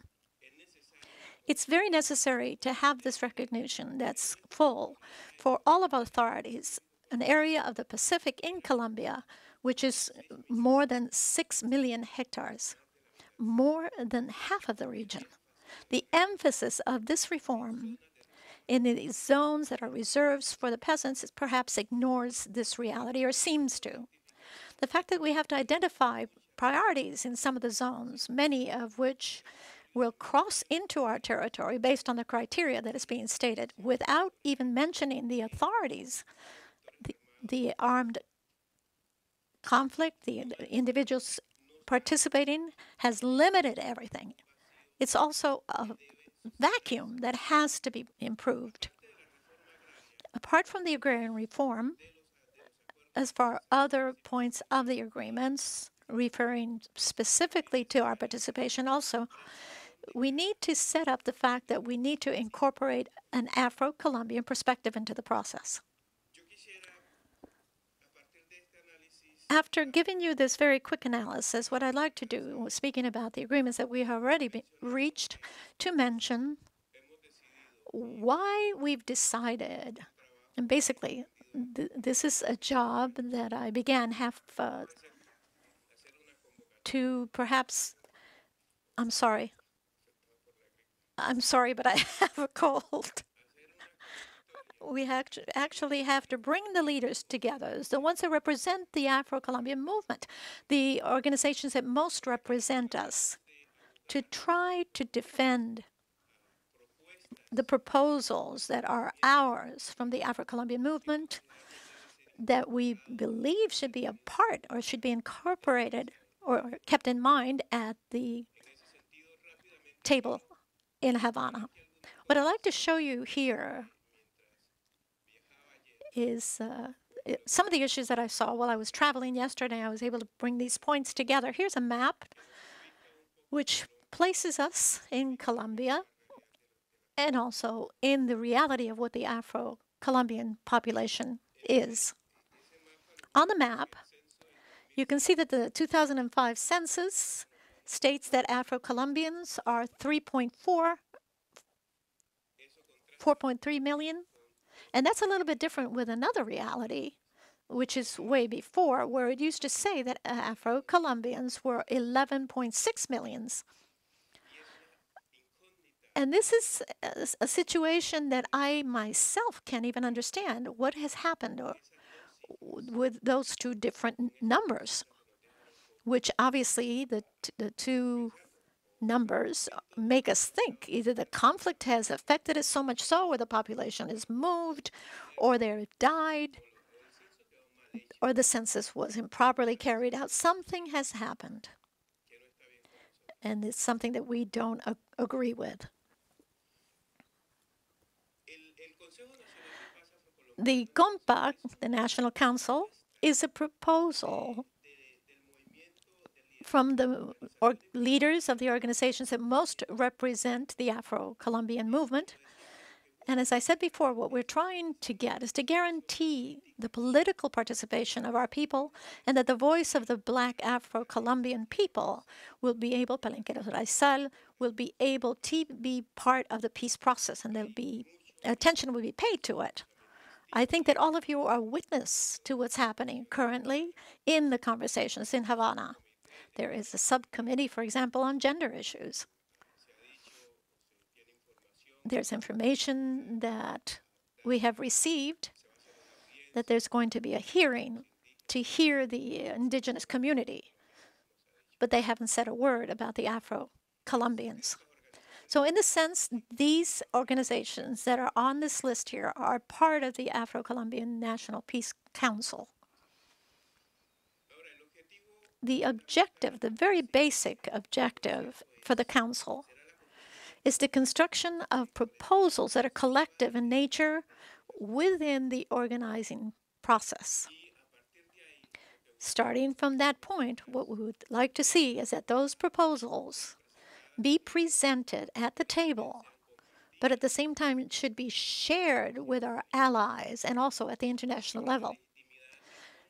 It's very necessary to have this recognition that's full for all of our authorities an area of the Pacific in Colombia, which is more than 6 million hectares, more than half of the region. The emphasis of this reform in the zones that are reserves for the peasants it perhaps ignores this reality or seems to. The fact that we have to identify priorities in some of the zones, many of which will cross into our territory based on the criteria that is being stated without even mentioning the authorities the armed conflict, the individuals participating, has limited everything. It's also a vacuum that has to be improved. Apart from the agrarian reform, as for other points of the agreements, referring specifically to our participation also, we need to set up the fact that we need to incorporate an Afro Colombian perspective into the process. After giving you this very quick analysis, what I'd like to do, speaking about the agreements that we have already reached, to mention why we've decided, and basically, th this is a job that I began half uh, to perhaps, I'm sorry, I'm sorry, but I have a cold we actually have to bring the leaders together, the ones that represent the Afro-Colombian movement, the organizations that most represent us, to try to defend the proposals that are ours from the Afro-Colombian movement that we believe should be a part or should be incorporated or kept in mind at the table in Havana. What I'd like to show you here is uh, some of the issues that I saw while I was traveling yesterday. I was able to bring these points together. Here's a map which places us in Colombia and also in the reality of what the Afro Colombian population is. On the map, you can see that the 2005 census states that Afro Colombians are 3.4, 4.3 million. And that's a little bit different with another reality, which is way before, where it used to say that uh, Afro Colombians were 11.6 millions. And this is a, situation that I myself can't even understand what has happened uh, or, with those two different numbers, which obviously the, the two numbers make us think either the conflict has affected it so much so, or the population has moved, or they've died, or the census was improperly carried out. Something has happened. And it's something that we don't ag- agree with. The CONPA, the National Council, is a proposal from the or leaders of the organizations that most represent the Afro Colombian movement. And as I said before, what we're trying to get is to guarantee the political participation of our people and that the voice of the black Afro Colombian people will be able, Palenqueros Raizal, will be able to be part of the peace process and there'll be attention will be paid to it. I think that all of you are witness to what's happening currently in the conversations in Havana. There is a subcommittee, for example, on gender issues. There's information that we have received that there's going to be a hearing to hear the indigenous community, but they haven't said a word about the Afro Colombians. So, in a sense, these organizations that are on this list here are part of the Afro Colombian National Peace Council. The objective, the very basic objective for the Council, is the construction of proposals that are collective in nature within the organizing process. Starting from that point, what we would like to see is that those proposals be presented at the table, but at the same time it should be shared with our allies and also at the international level.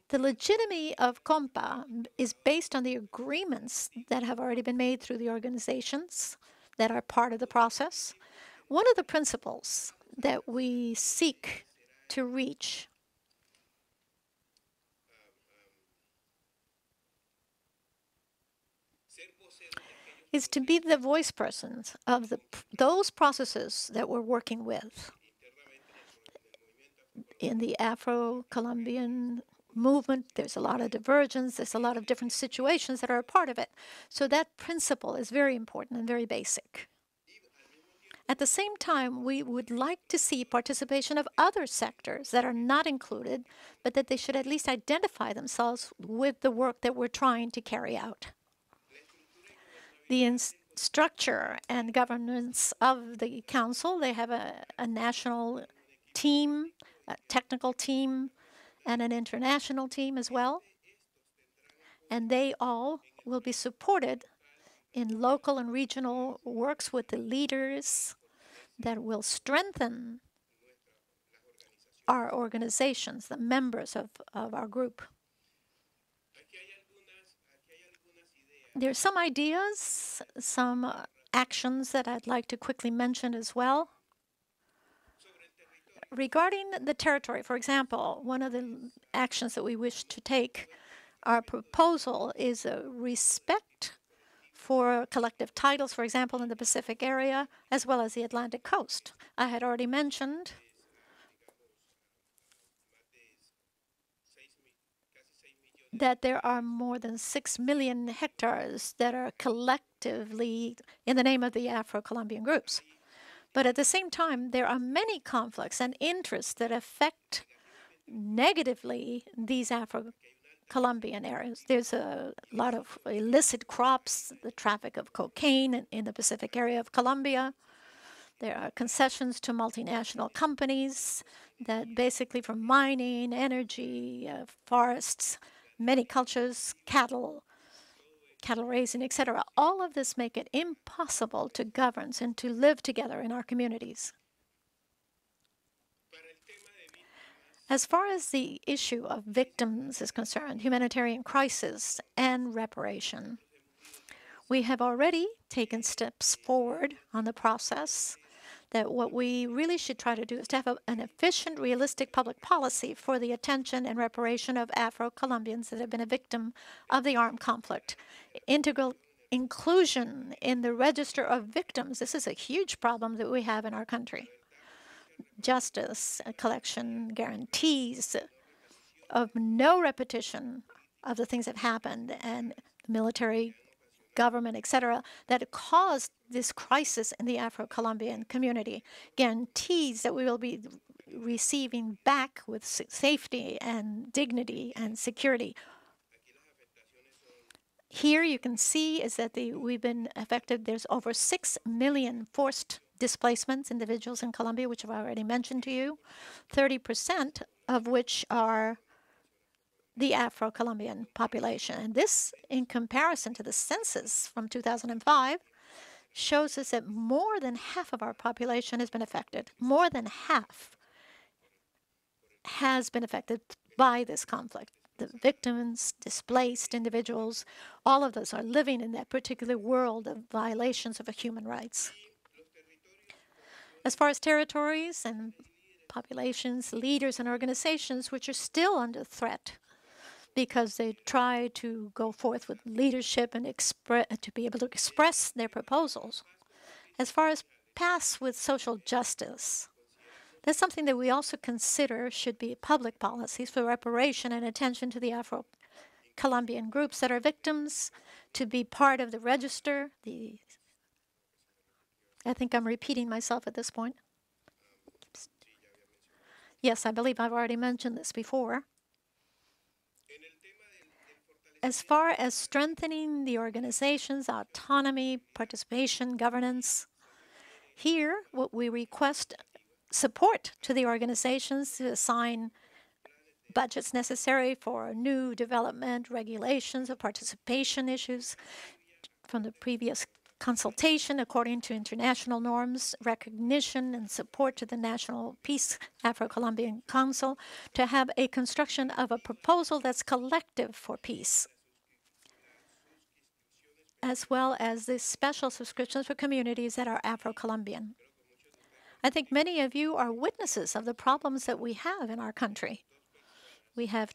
The legitimacy of CONPA is based on the agreements that have already been made through the organizations that are part of the process. One of the principles that we seek to reach is to be the voice persons of the, those processes that we're working with in the Afro Colombian movement. There's a lot of divergence, there's a lot of different situations that are a part of it. So that principle is very important and very basic. At the same time, we would like to see participation of other sectors that are not included, but that they should at least identify themselves with the work that we're trying to carry out. The structure and governance of the council, they have a, a national team, a technical team, and an international team as well. And they all will be supported in local and regional works with the leaders that will strengthen our organizations, the members of, of our group. There are some ideas, some actions that I'd like to quickly mention as well. Regarding the territory, for example, one of the actions that we wish to take, our proposal is respect for collective titles, for example, in the Pacific area, as well as the Atlantic coast. I had already mentioned that there are more than 6 million hectares that are collectively in the name of the Afro Colombian groups. But at the same time, there are many conflicts and interests that affect negatively these Afro Colombian areas. There's a lot of illicit crops, the traffic of cocaine in, the Pacific area of Colombia. There are concessions to multinational companies that basically from mining, energy, uh, forests, many cultures, cattle, cattle raising, etc. All of this make it impossible to govern and to live together in our communities. As far as the issue of victims is concerned, humanitarian crisis and reparation, we have already taken steps forward on the process that what we really should try to do is to have a, an efficient, realistic public policy for the attention and reparation of Afro Colombians that have been a victim of the armed conflict. Integral inclusion in the register of victims. This is a huge problem that we have in our country. Justice, collection guarantees of no repetition of the things that happened and the military government, etc., that caused this crisis in the Afro-Colombian community, guarantees that we will be receiving back with safety and dignity and security. Here you can see is that the, we've been affected. There's over 6 million forced displacements, individuals in Colombia, which I've already mentioned to you, 30% of which are the Afro Colombian population. And this, in comparison to the census from 2005, shows us that more than half of our population has been affected. More than half has been affected by this conflict. The victims, displaced individuals, all of those are living in that particular world of violations of human rights. As far as territories and populations, leaders, and organizations which are still under threat because they try to go forth with leadership and uh, to be able to express their proposals. As far as pass with social justice, that's something that we also consider should be public policies for reparation and attention to the Afro Colombian groups that are victims to be part of the register. The I think I'm repeating myself at this point. Yes, I believe I've already mentioned this before. As far as strengthening the organization's autonomy, participation, governance, here what we request support to the organizations to assign budgets necessary for new development, regulations of participation issues. From the previous consultation according to international norms, recognition and support to the National Peace Afro-Colombian Council to have a construction of a proposal that's collective for peace as well as the special subscriptions for communities that are Afro-Colombian. I think many of you are witnesses of the problems that we have in our country. We have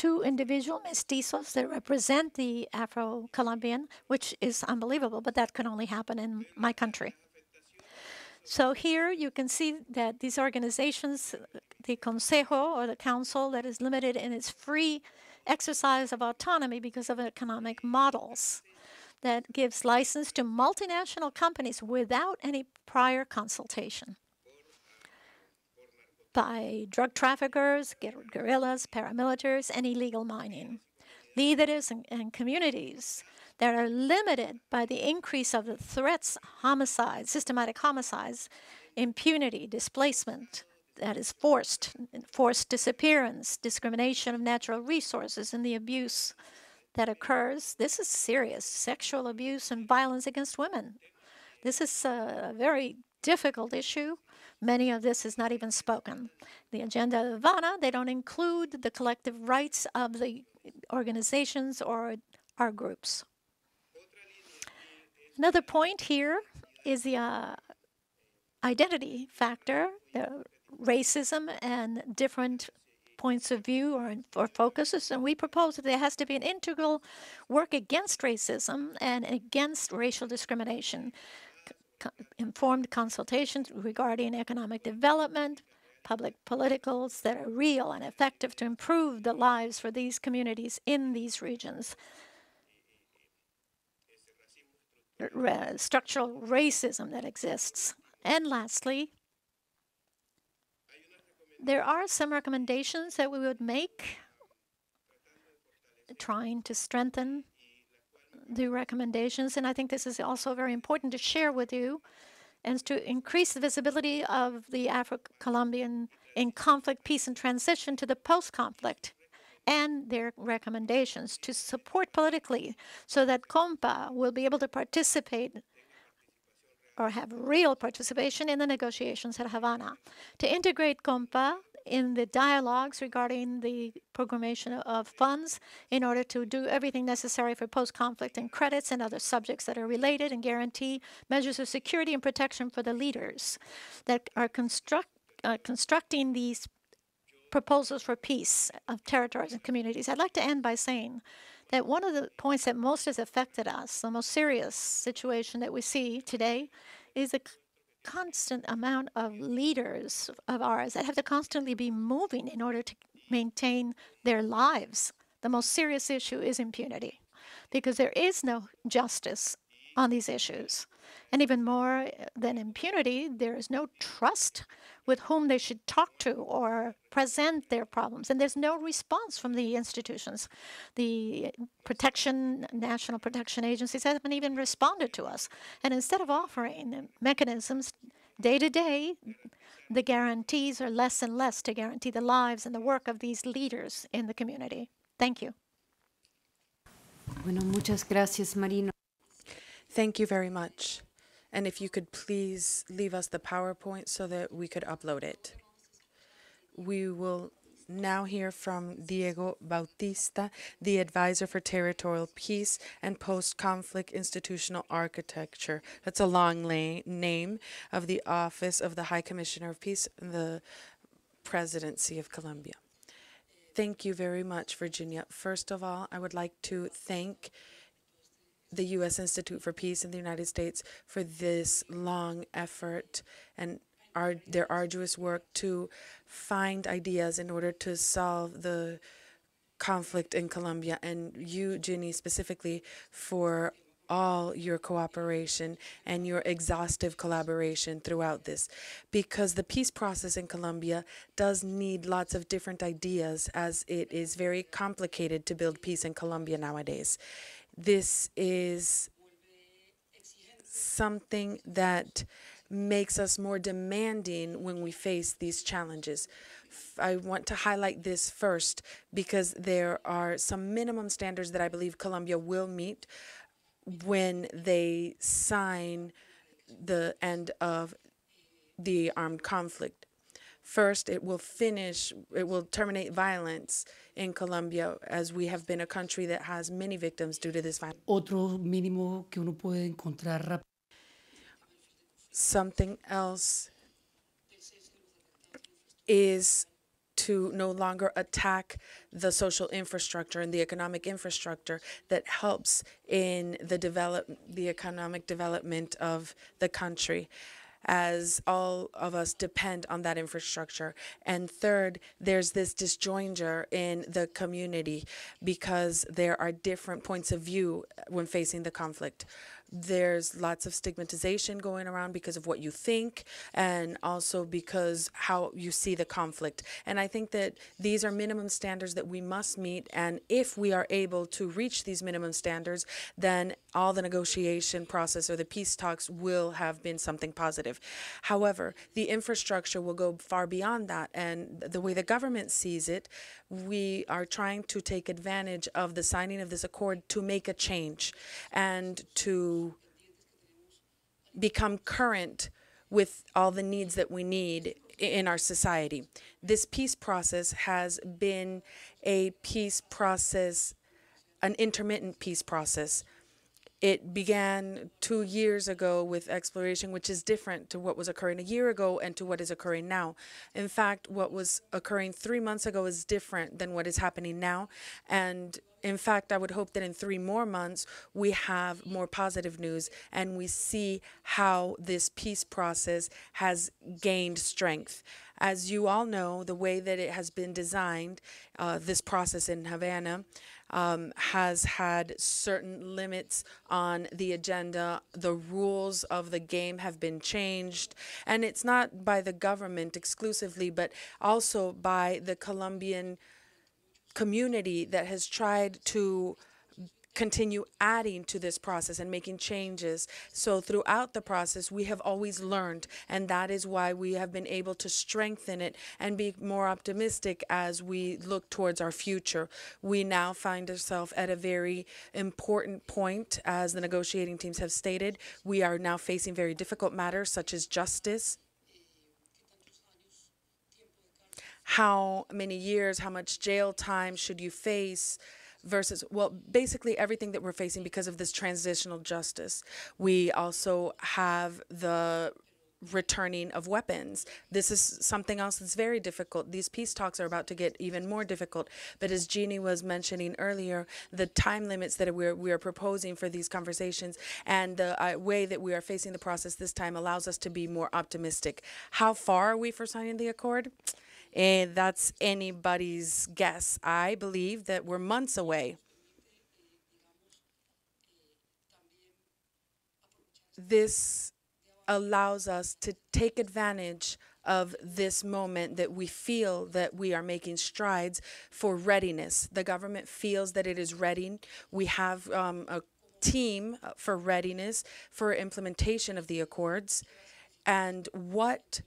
two individual mestizos that represent the Afro-Colombian, which is unbelievable, but that can only happen in my country. So here you can see that these organizations, the Consejo or the council that is limited in its free exercise of autonomy because of economic models that gives license to multinational companies without any prior consultation by drug traffickers, guerrillas, paramilitaries, and illegal mining. Leaders and, and, communities that are limited by the increase of the threats, homicides, systematic homicides, impunity, displacement that is forced, forced disappearance, discrimination of natural resources, and the abuse that occurs. This is serious sexual abuse and violence against women. This is a very difficult issue Many of this is not even spoken. The agenda of Havana, they don't include the collective rights of the organizations or our groups. Another point here is the uh, identity factor, the racism and different points of view or, or focuses, and we propose that there has to be an integral work against racism and against racial discrimination informed consultations regarding economic development, public politicals that are real and effective to improve the lives for these communities in these regions. Structural racism that exists. And lastly, there are some recommendations that we would make trying to strengthen the recommendations, and I think this is also very important to share with you, and to increase the visibility of the Afro-Colombian in conflict, peace, and transition to the post-conflict and their recommendations to support politically so that CONPA will be able to participate or have real participation in the negotiations at Havana. To integrate CONPA in the dialogues regarding the programmation of funds in order to do everything necessary for post-conflict and credits and other subjects that are related and guarantee measures of security and protection for the leaders that are construct, uh, constructing these proposals for peace of territories and communities. I'd like to end by saying that one of the points that most has affected us, the most serious situation that we see today, is the constant amount of leaders of ours that have to constantly be moving in order to maintain their lives. The most serious issue is impunity because there is no justice on these issues. And even more than impunity, there is no trust with whom they should talk to or present their problems. And there's no response from the institutions. The protection, national protection agencies haven't even responded to us. And instead of offering mechanisms day to day, the guarantees are less and less to guarantee the lives and the work of these leaders in the community. Thank you. Bueno, muchas gracias, Marino. Thank you very much. And if you could please leave us the PowerPoint so that we could upload it. We will now hear from Diego Bautista, the advisor for territorial peace and post-conflict institutional architecture. That's a long name of the Office of the High Commissioner of Peace in the Presidency of Colombia. Thank you very much, Virginia. First of all, I would like to thank the U.S. Institute for Peace in the United States for this long effort and their arduous work to find ideas in order to solve the conflict in Colombia, and you, Ginny, specifically for all your cooperation and your exhaustive collaboration throughout this because the peace process in Colombia does need lots of different ideas as it is very complicated to build peace in Colombia nowadays. This is something that makes us more demanding when we face these challenges. I want to highlight this first because there are some minimum standards that I believe Colombia will meet when they sign the end of the armed conflict. First, it will finish, it will terminate violence in Colombia, as we have been a country that has many victims due to this violence. Otro mínimo que uno puede encontrar. Something else is to no longer attack the social infrastructure and the economic infrastructure that helps in the develop the economic development of the country as all of us depend on that infrastructure. And third, there's this disjoinder in the community because there are different points of view when facing the conflict. There's lots of stigmatization going around because of what you think and also because how you see the conflict. And I think that these are minimum standards that we must meet. And if we are able to reach these minimum standards, then all the negotiation process or the peace talks will have been something positive. However, the infrastructure will go far beyond that. And the way the government sees it, we are trying to take advantage of the signing of this accord to make a change and to become current with all the needs that we need in our society. This peace process has been a peace process, an intermittent peace process. It began two years ago with exploration, which is different to what was occurring a year ago and to what is occurring now. In fact, what was occurring three months ago is different than what is happening now. And in fact, I would hope that in three more months, we have more positive news and we see how this peace process has gained strength. As you all know, the way that it has been designed, uh, this process in Havana, um, has had certain limits on the agenda. The rules of the game have been changed. And it's not by the government exclusively, but also by the Colombian community that has tried to continue adding to this process and making changes. So throughout the process, we have always learned, and that is why we have been able to strengthen it and be more optimistic as we look towards our future. We now find ourselves at a very important point, as the negotiating teams have stated. We are now facing very difficult matters such as justice. How many years, how much jail time should you face? versus well basically everything that we're facing because of this transitional justice we also have the returning of weapons. This is something else that's very difficult. These peace talks are about to get even more difficult. But as Ginny was mentioning earlier, the time limits that we're, we are proposing for these conversations and the uh, way that we are facing the process this time allows us to be more optimistic. How far are we for signing the accord? And that's anybody's guess. I believe that we're months away. This allows us to take advantage of this moment that we feel that we are making strides for readiness. The government feels that it is ready. We have um, a team for readiness for implementation of the accords and what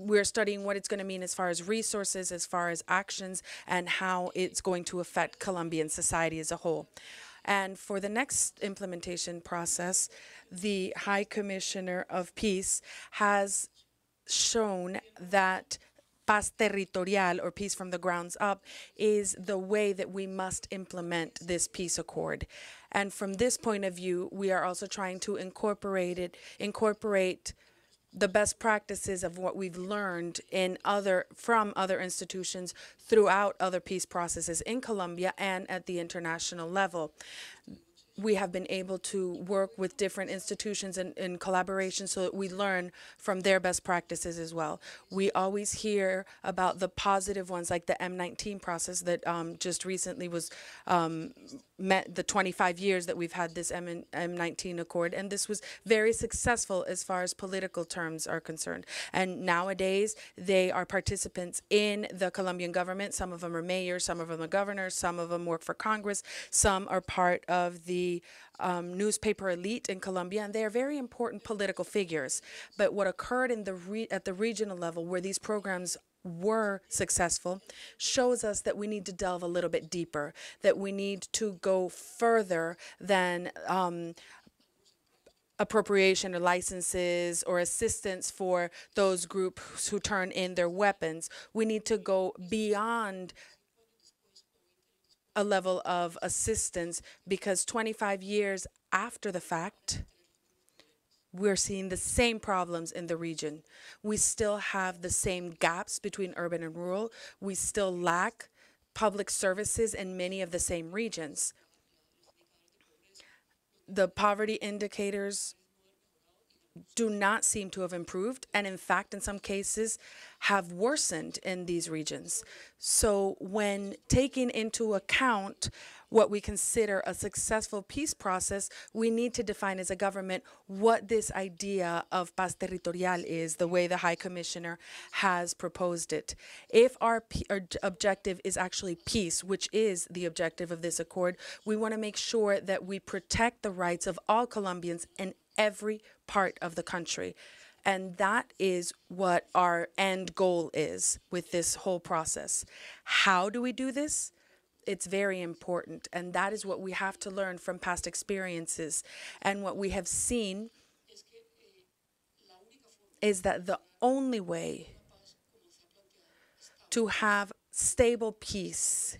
we're studying what it's going to mean as far as resources, as far as actions, and how it's going to affect Colombian society as a whole. And for the next implementation process, the High Commissioner of Peace has shown that paz territorial or peace from the grounds up is the way that we must implement this peace accord. And from this point of view, we are also trying to incorporate it, incorporate the best practices of what we've learned in other from other institutions throughout other peace processes in Colombia and at the international level we have been able to work with different institutions in, in collaboration so that we learn from their best practices as well. We always hear about the positive ones like the M19 process that um, just recently was um, met the 25 years that we've had this M- M19 accord and this was very successful as far as political terms are concerned. And nowadays they are participants in the Colombian government. Some of them are mayors, some of them are governors, some of them work for Congress, some are part of the um, newspaper elite in Colombia, and they are very important political figures. But what occurred in the at the regional level, where these programs were successful shows us that we need to delve a little bit deeper, that we need to go further than um, appropriation or licenses or assistance for those groups who turn in their weapons. We need to go beyond a level of assistance because 25 years after the fact, we're seeing the same problems in the region. We still have the same gaps between urban and rural. We still lack public services in many of the same regions. The poverty indicators do not seem to have improved, and in fact, in some cases, have worsened in these regions. So, when taking into account what we consider a successful peace process, we need to define as a government what this idea of paz territorial is, the way the High Commissioner has proposed it. If our, our objective is actually peace, which is the objective of this accord, we want to make sure that we protect the rights of all Colombians in every part of the country. And that is what our end goal is with this whole process. How do we do this? It's very important. And that is what we have to learn from past experiences. And what we have seen is that the only way to have stable peace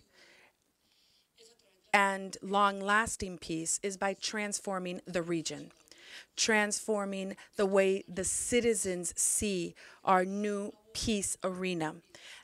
and long lasting peace is by transforming the region transforming the way the citizens see our new peace arena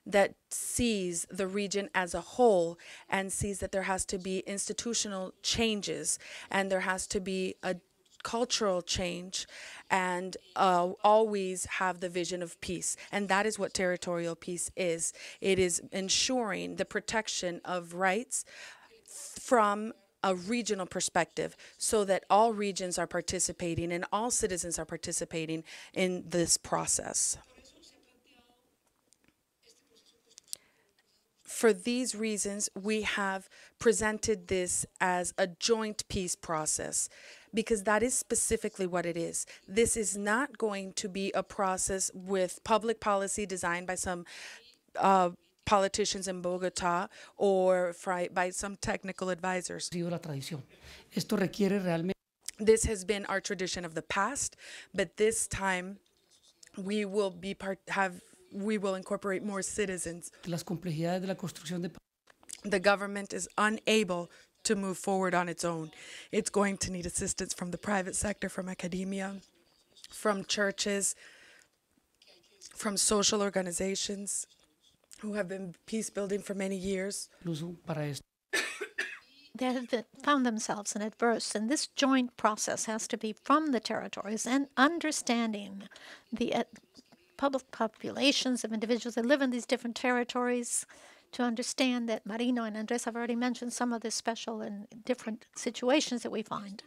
that sees the region as a whole and sees that there has to be institutional changes and there has to be a cultural change and uh, always have the vision of peace. And that is what territorial peace is it is ensuring the protection of rights from a regional perspective so that all regions are participating and all citizens are participating in this process. For these reasons, we have presented this as a joint peace process because that is specifically what it is. This is not going to be a process with public policy designed by some uh, politicians in Bogota or by some technical advisors. sido la tradición. Esto requiere realmente This has been our tradition of the past, but this time we will be part have we will incorporate more citizens. las complejidades de la construcción de The government is unable to move forward on its own. It's going to need assistance from the private sector, from academia, from churches, from social organizations who have been peace building for many years. incluso para esto. They have found themselves in adverse, and this joint process has to be from the territories and understanding the uh, public populations of individuals that live in these different territories to understand that Marino and Andres have already mentioned some of the special and different situations that we find.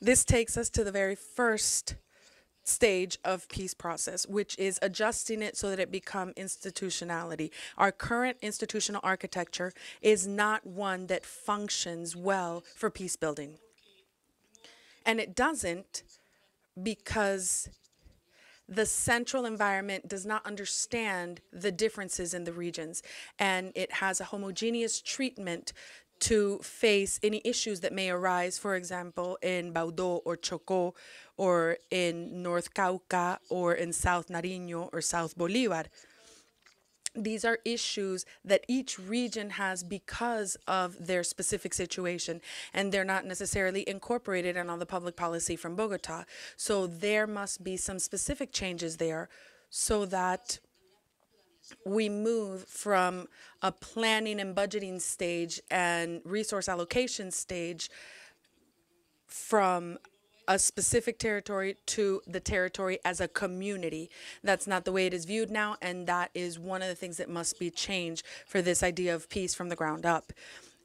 This takes us to the very first stage of peace process, which is adjusting it so that it become institutionality. Our current institutional architecture is not one that functions well for peace building. And it doesn't because the central environment does not understand the differences in the regions and it has a homogeneous treatment to face any issues that may arise, for example, in Baudó or Chocó or in North Cauca or in South Nariño or South Bolívar these are issues that each region has because of their specific situation and they're not necessarily incorporated in all the public policy from Bogota. So there must be some specific changes there so that we move from a planning and budgeting stage and resource allocation stage from a specific territory to the territory as a community. That's not the way it is viewed now, and that is one of the things that must be changed for this idea of peace from the ground up.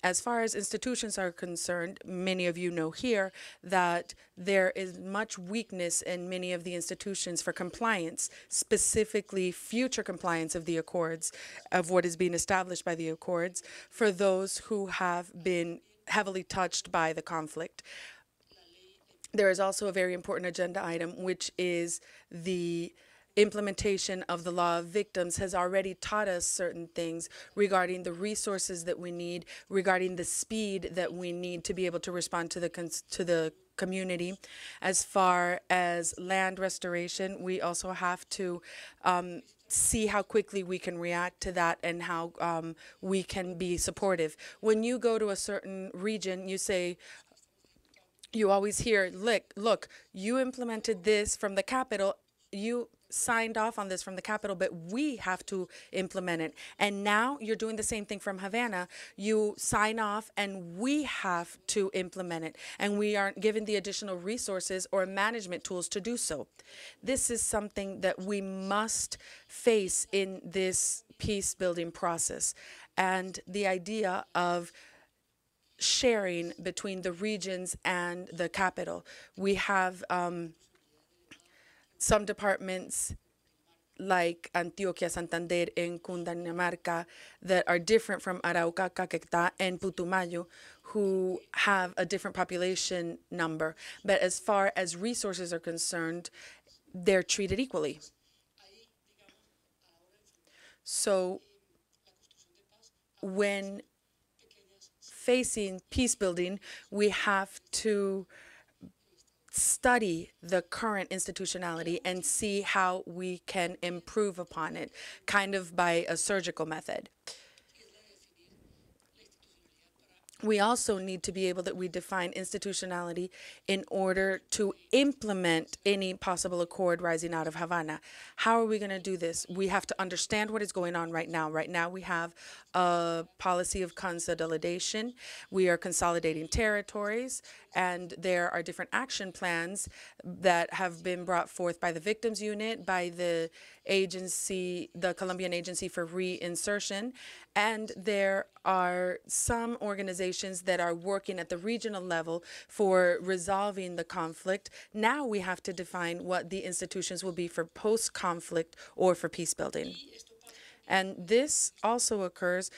As far as institutions are concerned, many of you know here that there is much weakness in many of the institutions for compliance, specifically future compliance of the accords, of what is being established by the accords, for those who have been heavily touched by the conflict there is also a very important agenda item, which is the implementation of the law of victims has already taught us certain things regarding the resources that we need, regarding the speed that we need to be able to respond to the to the community. As far as land restoration, we also have to um, see how quickly we can react to that and how um, we can be supportive. When you go to a certain region, you say, you always hear, look, look, you implemented this from the capital, you signed off on this from the capital, but we have to implement it. And now you're doing the same thing from Havana. You sign off and we have to implement it. And we aren't given the additional resources or management tools to do so. This is something that we must face in this peace building process. And the idea of sharing between the regions and the capital. We have um, some departments like Antioquia, Santander, and Cundinamarca that are different from Arauca, Caquetá, and Putumayo, who have a different population number. But as far as resources are concerned, they're treated equally. So when facing peace building, we have to study the current institutionality and see how we can improve upon it, kind of by a surgical method. We also need to be able that we define institutionality in order to implement any possible accord rising out of Havana. How are we going to do this? We have to understand what is going on right now. Right now, we have a policy of consolidation. We are consolidating territories, and there are different action plans that have been brought forth by the victims unit, by the agency, the Colombian Agency for Reinsertion, and there are some organizations that are working at the regional level for resolving the conflict. Now we have to define what the institutions will be for post conflict or for peace building. And this also occurs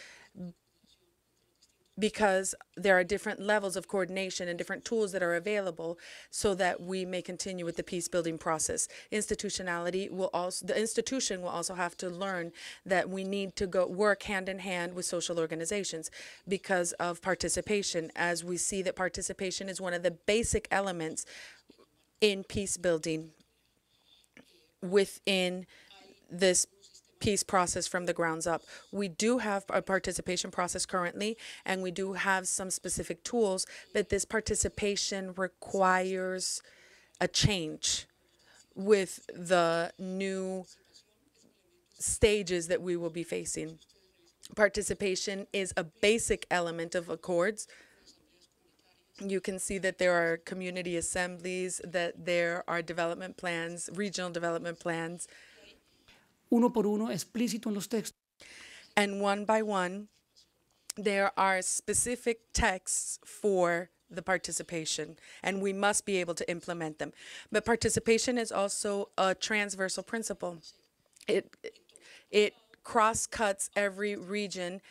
because there are different levels of coordination and different tools that are available so that we may continue with the peace building process. Institutionality will also, the institution will also have to learn that we need to go work hand in hand with social organizations because of participation, as we see that participation is one of the basic elements in peace building within this peace process from the grounds up. We do have a participation process currently, and we do have some specific tools, but this participation requires a change with the new stages that we will be facing. Participation is a basic element of accords. You can see that there are community assemblies, that there are development plans, regional development plans, uno por uno explícito en los textos. And one by one, there are specific texts for the participation, and we must be able to implement them. But participation is also a transversal principle. It it cross cuts every region.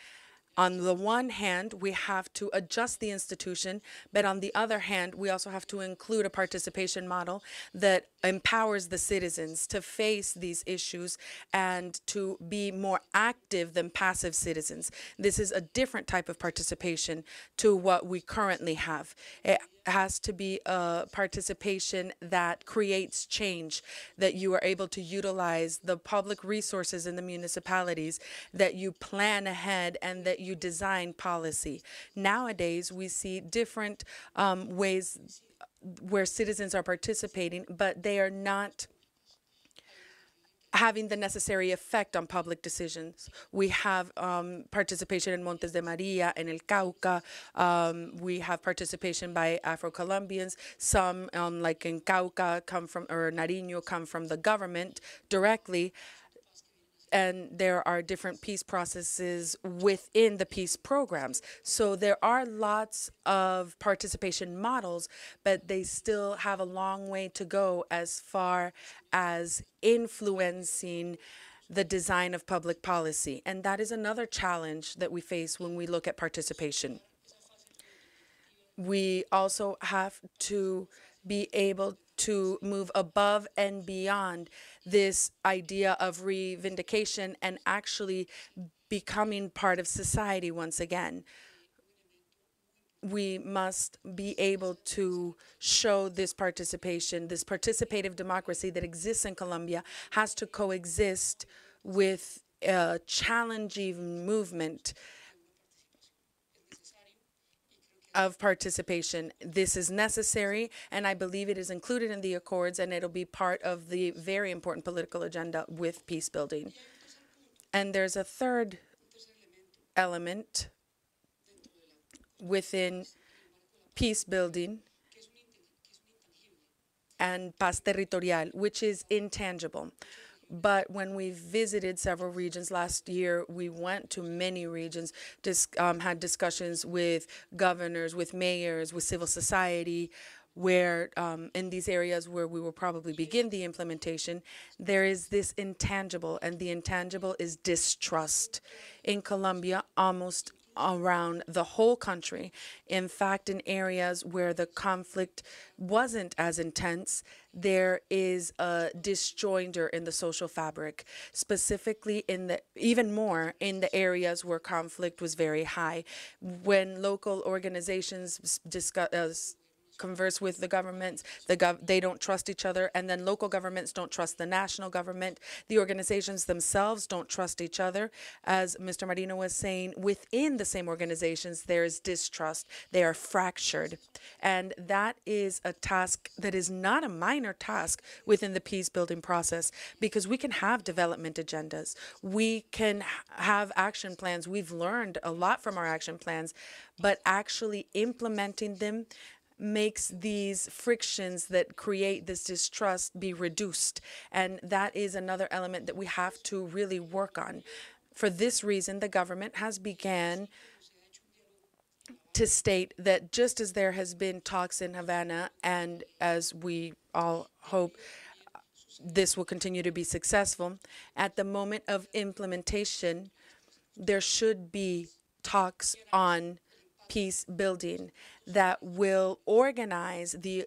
On the one hand, we have to adjust the institution, but on the other hand, we also have to include a participation model that empowers the citizens to face these issues and to be more active than passive citizens. This is a different type of participation to what we currently have. It has to be a participation that creates change, that you are able to utilize the public resources in the municipalities, that you plan ahead, and that you design policy. Nowadays, we see different um, ways where citizens are participating, but they are not having the necessary effect on public decisions. We have um, participation in Montes de Maria, in El Cauca. Um, we have participation by Afro-Colombians. Some, um, like in Cauca, come from, or Nariño, come from the government directly and there are different peace processes within the peace programs. So there are lots of participation models, but they still have a long way to go as far as influencing the design of public policy. And that is another challenge that we face when we look at participation. We also have to be able to move above and beyond this idea of revindication and actually becoming part of society once again. We must be able to show this participation, this participative democracy that exists in Colombia has to coexist with a challenging movement of participation. This is necessary, and I believe it is included in the accords, and it'll be part of the very important political agenda with peace building. And there's a third element within peace building and paz territorial, which is intangible. But when we visited several regions last year, we went to many regions, just um, had discussions with governors, with mayors, with civil society, where um, in these areas where we will probably begin the implementation, there is this intangible, and the intangible is distrust. In Colombia, almost around the whole country. In fact, in areas where the conflict wasn't as intense, there is a disjoinder in the social fabric, specifically in the, even more in the areas where conflict was very high. When local organizations discuss, uh, converse with the governments. The gov- they don't trust each other, and then local governments don't trust the national government. The organizations themselves don't trust each other. As Mr. Marino was saying, within the same organizations, there is distrust. They are fractured, and that is a task that is not a minor task within the peace building process because we can have development agendas. We can have action plans. We've learned a lot from our action plans, but actually implementing them makes these frictions that create this distrust be reduced. And that is another element that we have to really work on. For this reason, the government has began to state that just as there has been talks in Havana and as we all hope this will continue to be successful. At the moment of implementation, there should be talks on peace building that will organize the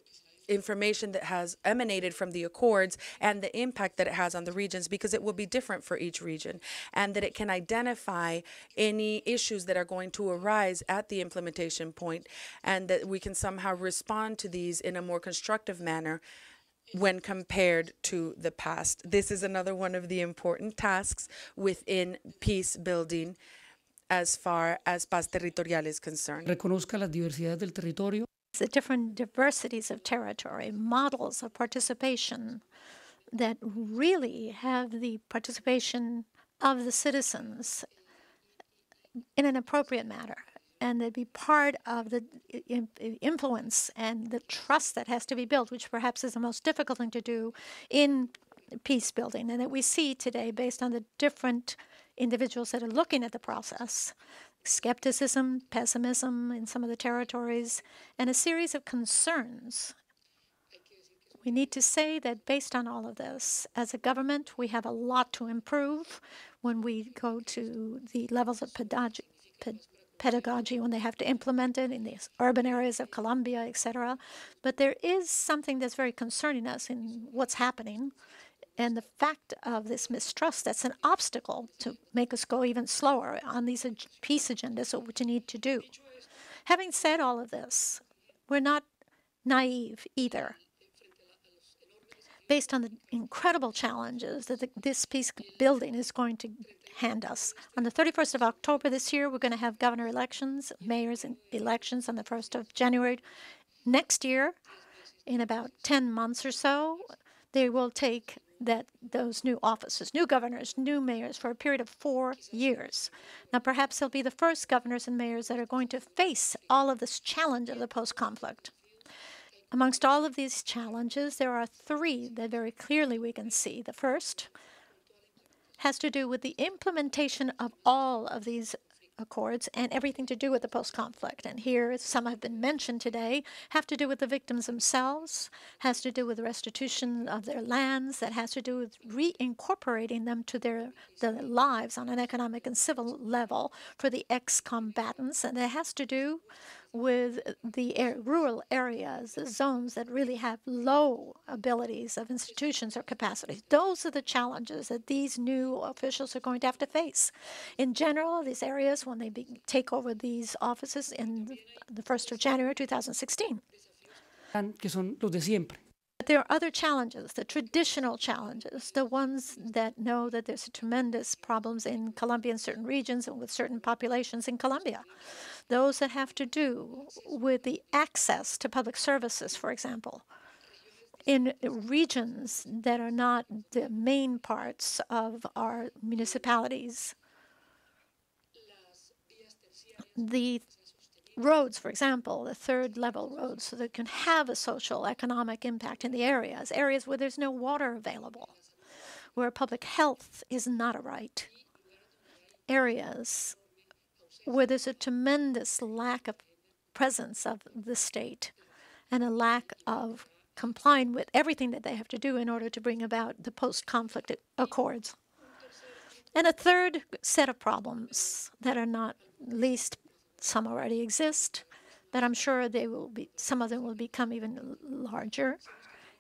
information that has emanated from the accords and the impact that it has on the regions because it will be different for each region and that it can identify any issues that are going to arise at the implementation point and that we can somehow respond to these in a more constructive manner when compared to the past. This is another one of the important tasks within peace building as far as paz territorial is concerned. reconozca las diversidades del territorio, the different diversities of territory, models of participation that really have the participation of the citizens in an appropriate manner and that be part of the influence and the trust that has to be built, which perhaps is the most difficult thing to do in peace building, and that we see today based on the different individuals that are looking at the process skepticism, pessimism in some of the territories, and a series of concerns. We need to say that based on all of this, as a government, we have a lot to improve when we go to the levels of pedagogy, ped- pedagogy when they have to implement it in these urban areas of Colombia, etc. But there is something that's very concerning us in what's happening. And the fact of this mistrust, that's an obstacle to make us go even slower on these peace agendas, so what you need to do. Having said all of this, we're not naive either. Based on the incredible challenges that the, this peace building is going to hand us. On the 31st of October this year, we're going to have governor elections, mayors elections on the 1st of January. Next year, in about 10 months or so, they will take that those new offices, new governors, new mayors for a period of four years. Now, perhaps they'll be the first governors and mayors that are going to face all of this challenge of the post-conflict. Amongst all of these challenges, there are three that very clearly we can see. The first has to do with the implementation of all of these accords and everything to do with the post conflict. And here, some have been mentioned today, have to do with the victims themselves, has to do with the restitution of their lands, that has to do with reincorporating them to their, their lives on an economic and civil level for the ex combatants, and it has to do with the air, rural areas, the zones that really have low abilities of institutions or capacities. Those are the challenges that these new officials are going to have to face. In general, these areas, when they be, take over these offices in the 1st of January 2016. que son los de siempre. But there are other challenges, the traditional challenges, the ones that know that there's tremendous problems in Colombia in certain regions and with certain populations in Colombia. Those that have to do with the access to public services, for example, in regions that are not the main parts of our municipalities. The roads, for example, the third level roads, so that can have a social, economic impact in the areas, areas where there's no water available, where public health is not a right, areas where there's a tremendous lack of presence of the state and a lack of complying with everything that they have to do in order to bring about the post conflict accords. And a third set of problems that are not least some already exist, but I'm sure they will be some of them will become even larger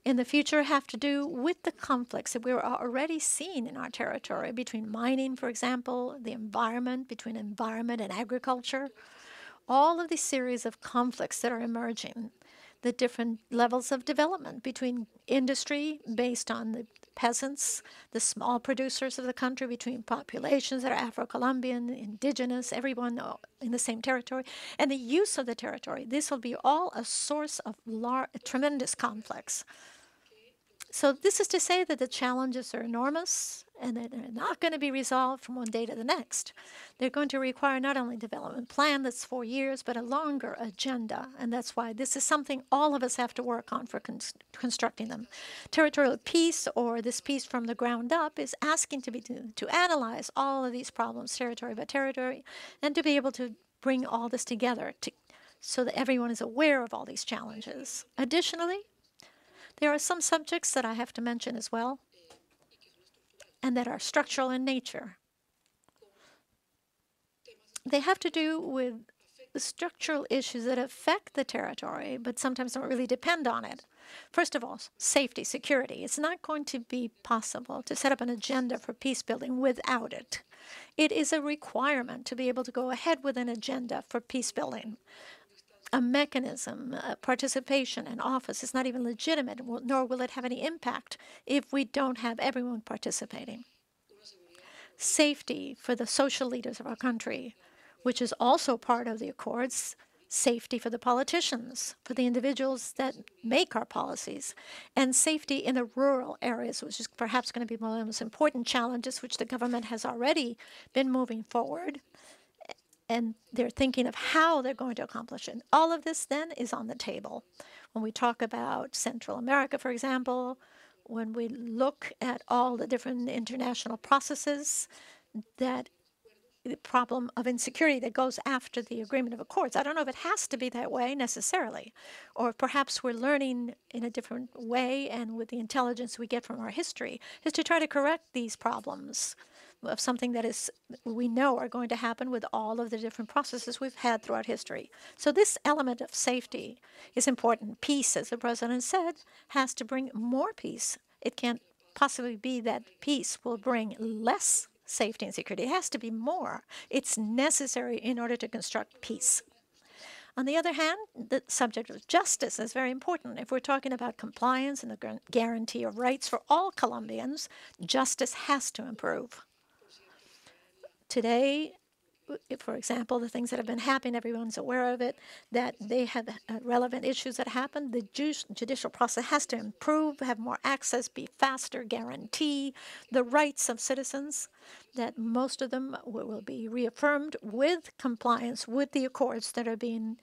in the future have to do with the conflicts that we're already seeing in our territory between mining, for example, the environment, between environment and agriculture, all of these series of conflicts that are emerging, the different levels of development between industry based on the peasants, the small producers of the country, between populations that are Afro Colombian, indigenous, everyone in the same territory, and the use of the territory. This will be all a source of tremendous conflicts. So, this is to say that the challenges are enormous and that they're not going to be resolved from one day to the next. They're going to require not only development plan that's four years, but a longer agenda. And that's why this is something all of us have to work on for con- constructing them. Territorial peace, or this peace from the ground up, is asking to be to, to analyze all of these problems, territory by territory, and to be able to bring all this together to, so that everyone is aware of all these challenges. Additionally, There are some subjects that I have to mention as well, and that are structural in nature. They have to do with the structural issues that affect the territory, but sometimes don't really depend on it. First of all, safety, security. It's not going to be possible to set up an agenda for peace building without it. It is a requirement to be able to go ahead with an agenda for peace building. A mechanism, a participation in office is not even legitimate, nor will it have any impact if we don't have everyone participating. Safety for the social leaders of our country, which is also part of the Accords, safety for the politicians, for the individuals that make our policies, and safety in the rural areas, which is perhaps going to be one of the most important challenges, which the government has already been moving forward. And they're thinking of how they're going to accomplish it. All of this then is on the table. When we talk about Central America, for example, when we look at all the different international processes that the problem of insecurity that goes after the agreement of accords. I don't know if it has to be that way necessarily, or perhaps we're learning in a different way and with the intelligence we get from our history is to try to correct these problems of something that is we know are going to happen with all of the different processes we've had throughout history. So this element of safety is important. Peace, as the president said, has to bring more peace. It can't possibly be that peace will bring less safety and security. It has to be more. It's necessary in order to construct peace. On the other hand, the subject of justice is very important. If we're talking about compliance and the guarantee of rights for all Colombians, justice has to improve. Today, for example, the things that have been happening, everyone's aware of it, that they have uh, relevant issues that happen. The judicial process has to improve, have more access, be faster, guarantee the rights of citizens, that most of them will be reaffirmed with compliance with the accords that are being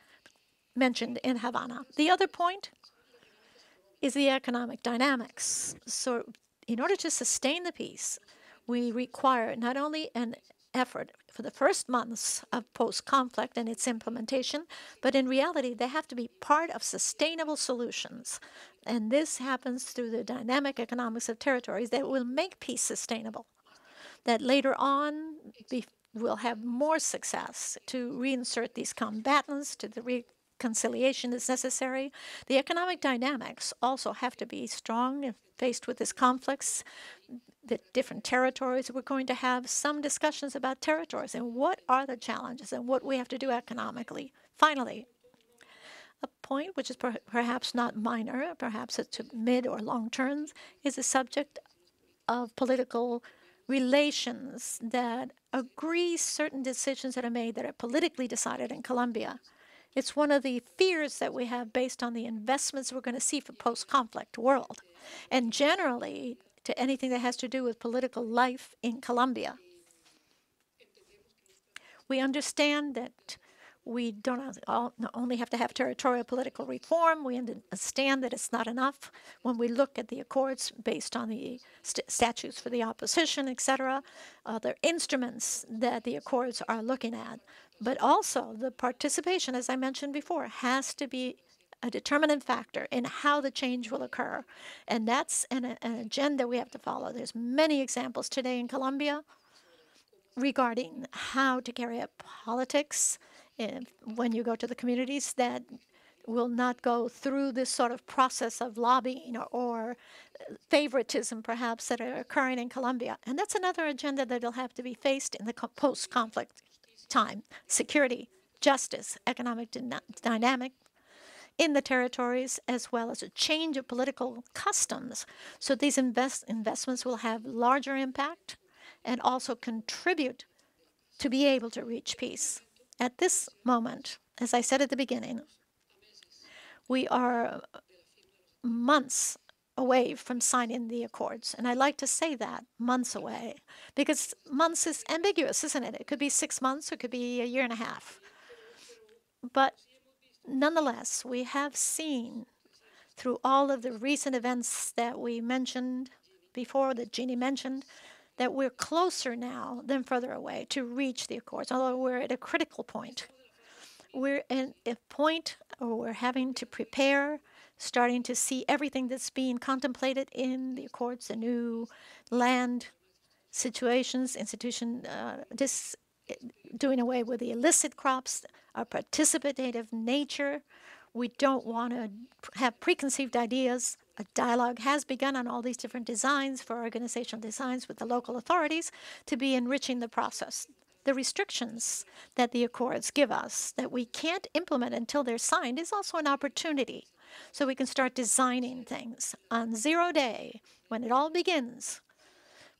mentioned in Havana. The other point is the economic dynamics. So, in order to sustain the peace, we require not only an effort for the first months of post conflict and its implementation, but in reality, they have to be part of sustainable solutions. And this happens through the dynamic economics of territories that will make peace sustainable. That later on, will have more success to reinsert these combatants to the reconciliation that's necessary. The economic dynamics also have to be strong if faced with these conflicts the different territories. We're going to have some discussions about territories and what are the challenges and what we have to do economically. Finally, a point which is per perhaps not minor, perhaps it's mid or long terms, is the subject of political relations that agree certain decisions that are made that are politically decided in Colombia. It's one of the fears that we have based on the investments we're going to see for post-conflict world. And generally, to anything that has to do with political life in Colombia. We understand that we don't only have to have territorial political reform. We understand that it's not enough when we look at the accords based on the st statutes for the opposition, etc. Other instruments that the accords are looking at. But also the participation, as I mentioned before, has to be a determinant factor in how the change will occur. And that's an, an agenda we have to follow. There's many examples today in Colombia regarding how to carry out politics when you go to the communities that will not go through this sort of process of lobbying or, or, uh, favoritism, perhaps, that are occurring in Colombia. And that's another agenda that will have to be faced in the post conflict time security, justice, economic dynamic, in the territories, as well as a change of political customs. So these invest investments will have larger impact and also contribute to be able to reach peace. At this moment, as I said at the beginning, we are months away from signing the accords. And I like to say that, months away, because months is ambiguous, isn't it? It could be six months, it could be a year and a half. But Nonetheless, we have seen through all of the recent events that we mentioned before, that Ginny mentioned, that we're closer now than further away to reach the Accords, although we're at a critical point. We're at a point where we're having to prepare starting to see everything that's being contemplated in the accords, the new land situations, institution, uh, this doing away with the illicit crops, our participative nature. We don't want to have preconceived ideas. A dialogue has begun on all these different designs for organizational designs with the local authorities to be enriching the process. The restrictions that the accords give us that we can't implement until they're signed is also an opportunity. So we can start designing things on zero day when it all begins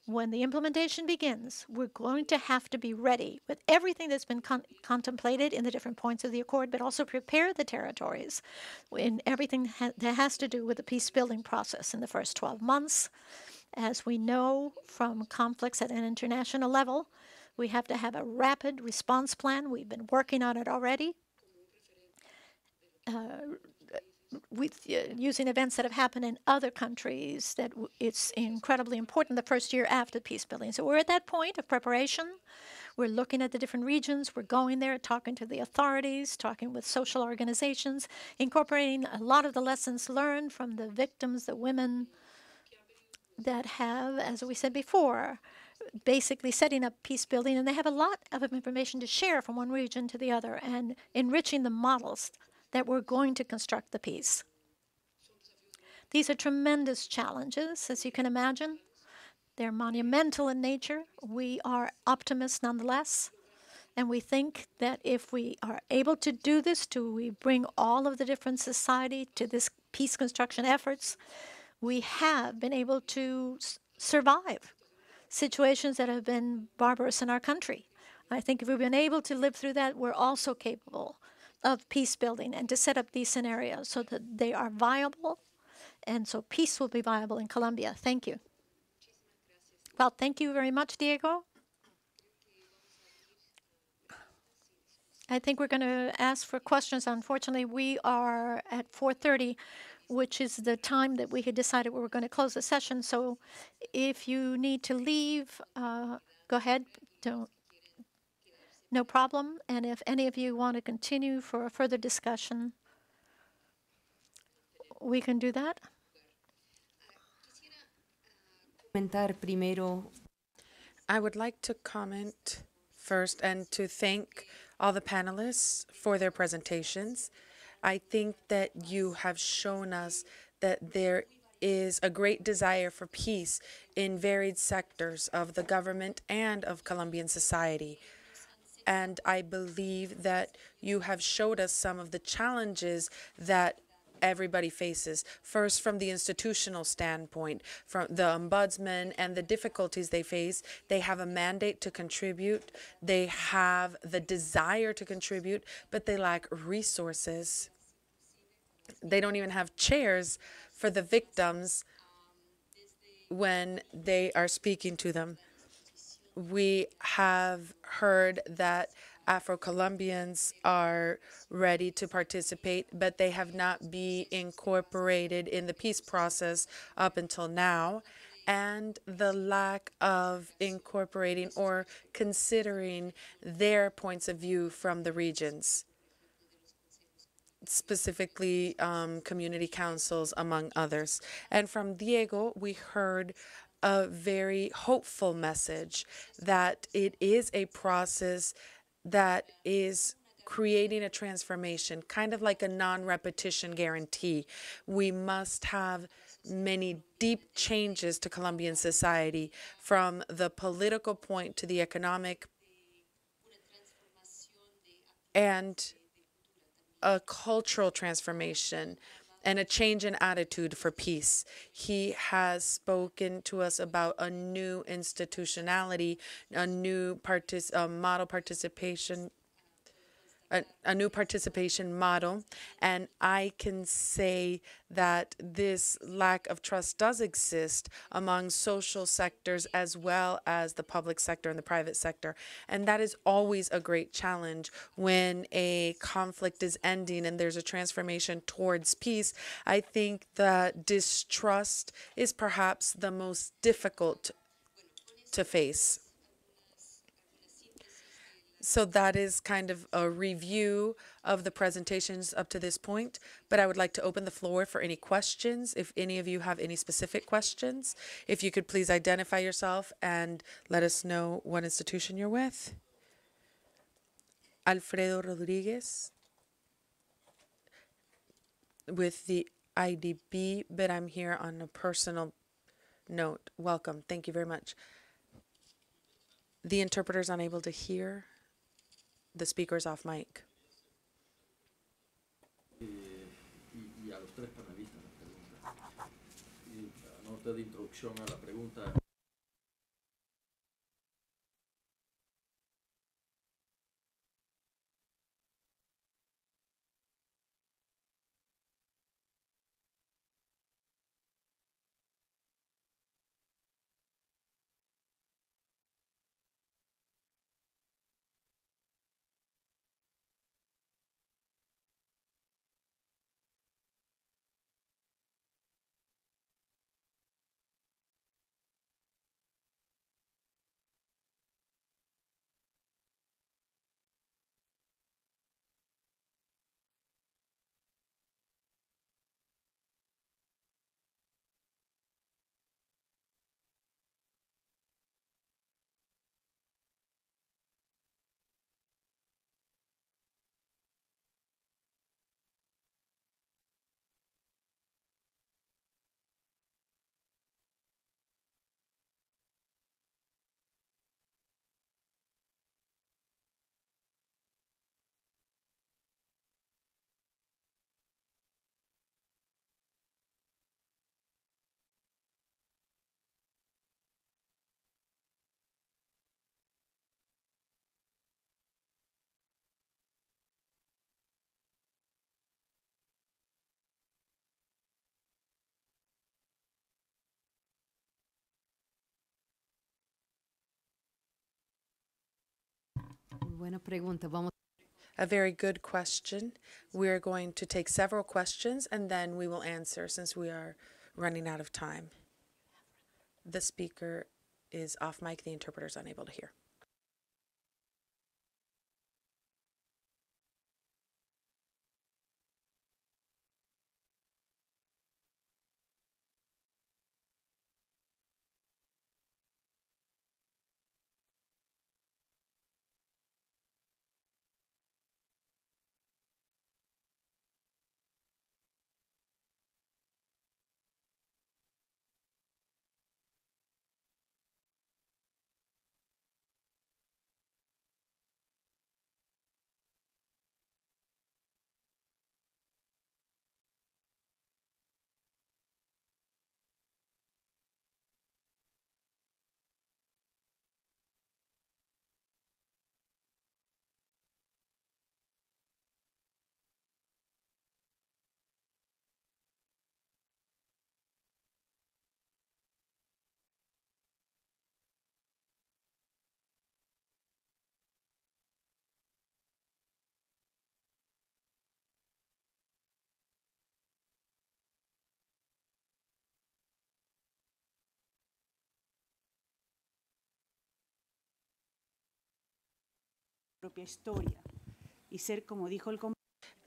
when the implementation begins, we're going to have to be ready with everything that's been con contemplated in the different points of the accord, but also prepare the territories in everything ha that has to do with the peace building process in the first 12 months. As we know from conflicts at an international level, we have to have a rapid response plan. We've been working on it already. Uh, with uh, using events that have happened in other countries that it's incredibly important the first year after peace building. So we're at that point of preparation. We're looking at the different regions. We're going there, talking to the authorities, talking with social organizations, incorporating a lot of the lessons learned from the victims, the women that have, as we said before, basically setting up peace building, and they have a lot of information to share from one region to the other and enriching the models that we're going to construct the peace. These are tremendous challenges, as you can imagine. They're monumental in nature. We are optimists nonetheless. And we think that if we are able to do this, to we bring all of the different society to this peace construction efforts, we have been able to survive situations that have been barbarous in our country. I think if we've been able to live through that, we're also capable of peace building and to set up these scenarios so that they are viable and so peace will be viable in Colombia. Thank you. Well, thank you very much, Diego. I think we're going to ask for questions. Unfortunately, we are at 4.30, which is the time that we had decided we were going to close the session. So if you need to leave, uh, go ahead. Don't no problem. And if any of you want to continue for a further discussion, we can do that. I would like to comment first and to thank all the panelists for their presentations. I think that you have shown us that there is a great desire for peace in varied sectors of the government and of Colombian society. And I believe that you have showed us some of the challenges that everybody faces. First, from the institutional standpoint, from the ombudsman and the difficulties they face, they have a mandate to contribute. They have the desire to contribute, but they lack resources. They don't even have chairs for the victims when they are speaking to them we have heard that Afro Colombians are ready to participate, but they have not been incorporated in the peace process up until now. And the lack of incorporating or considering their points of view from the regions, specifically um, community councils, among others. And from Diego, we heard a very hopeful message that it is a process that is creating a transformation, kind of like a non-repetition guarantee. We must have many deep changes to Colombian society from the political point to the economic and a cultural transformation and a change in attitude for peace. He has spoken to us about a new institutionality, a new partic- uh, model participation a, a new participation model. And I can say that this lack of trust does exist among social sectors as well as the public sector and the private sector. And that is always a great challenge when a conflict is ending and there's a transformation towards peace. I think that distrust is perhaps the most difficult to face So that is kind of a review of the presentations up to this point, but I would like to open the floor for any questions. If any of you have any specific questions, if you could please identify yourself and let us know what institution you're with. Alfredo Rodriguez with the IDB, but I'm here on a personal note. Welcome. Thank you very much. The interpreter's unable to hear. The speaker's off mic. Buena pregunta. Vamos A very good question. We're going to take several questions and then we will answer since we are running out of time. The speaker is off mic, the interpreter is unable to hear.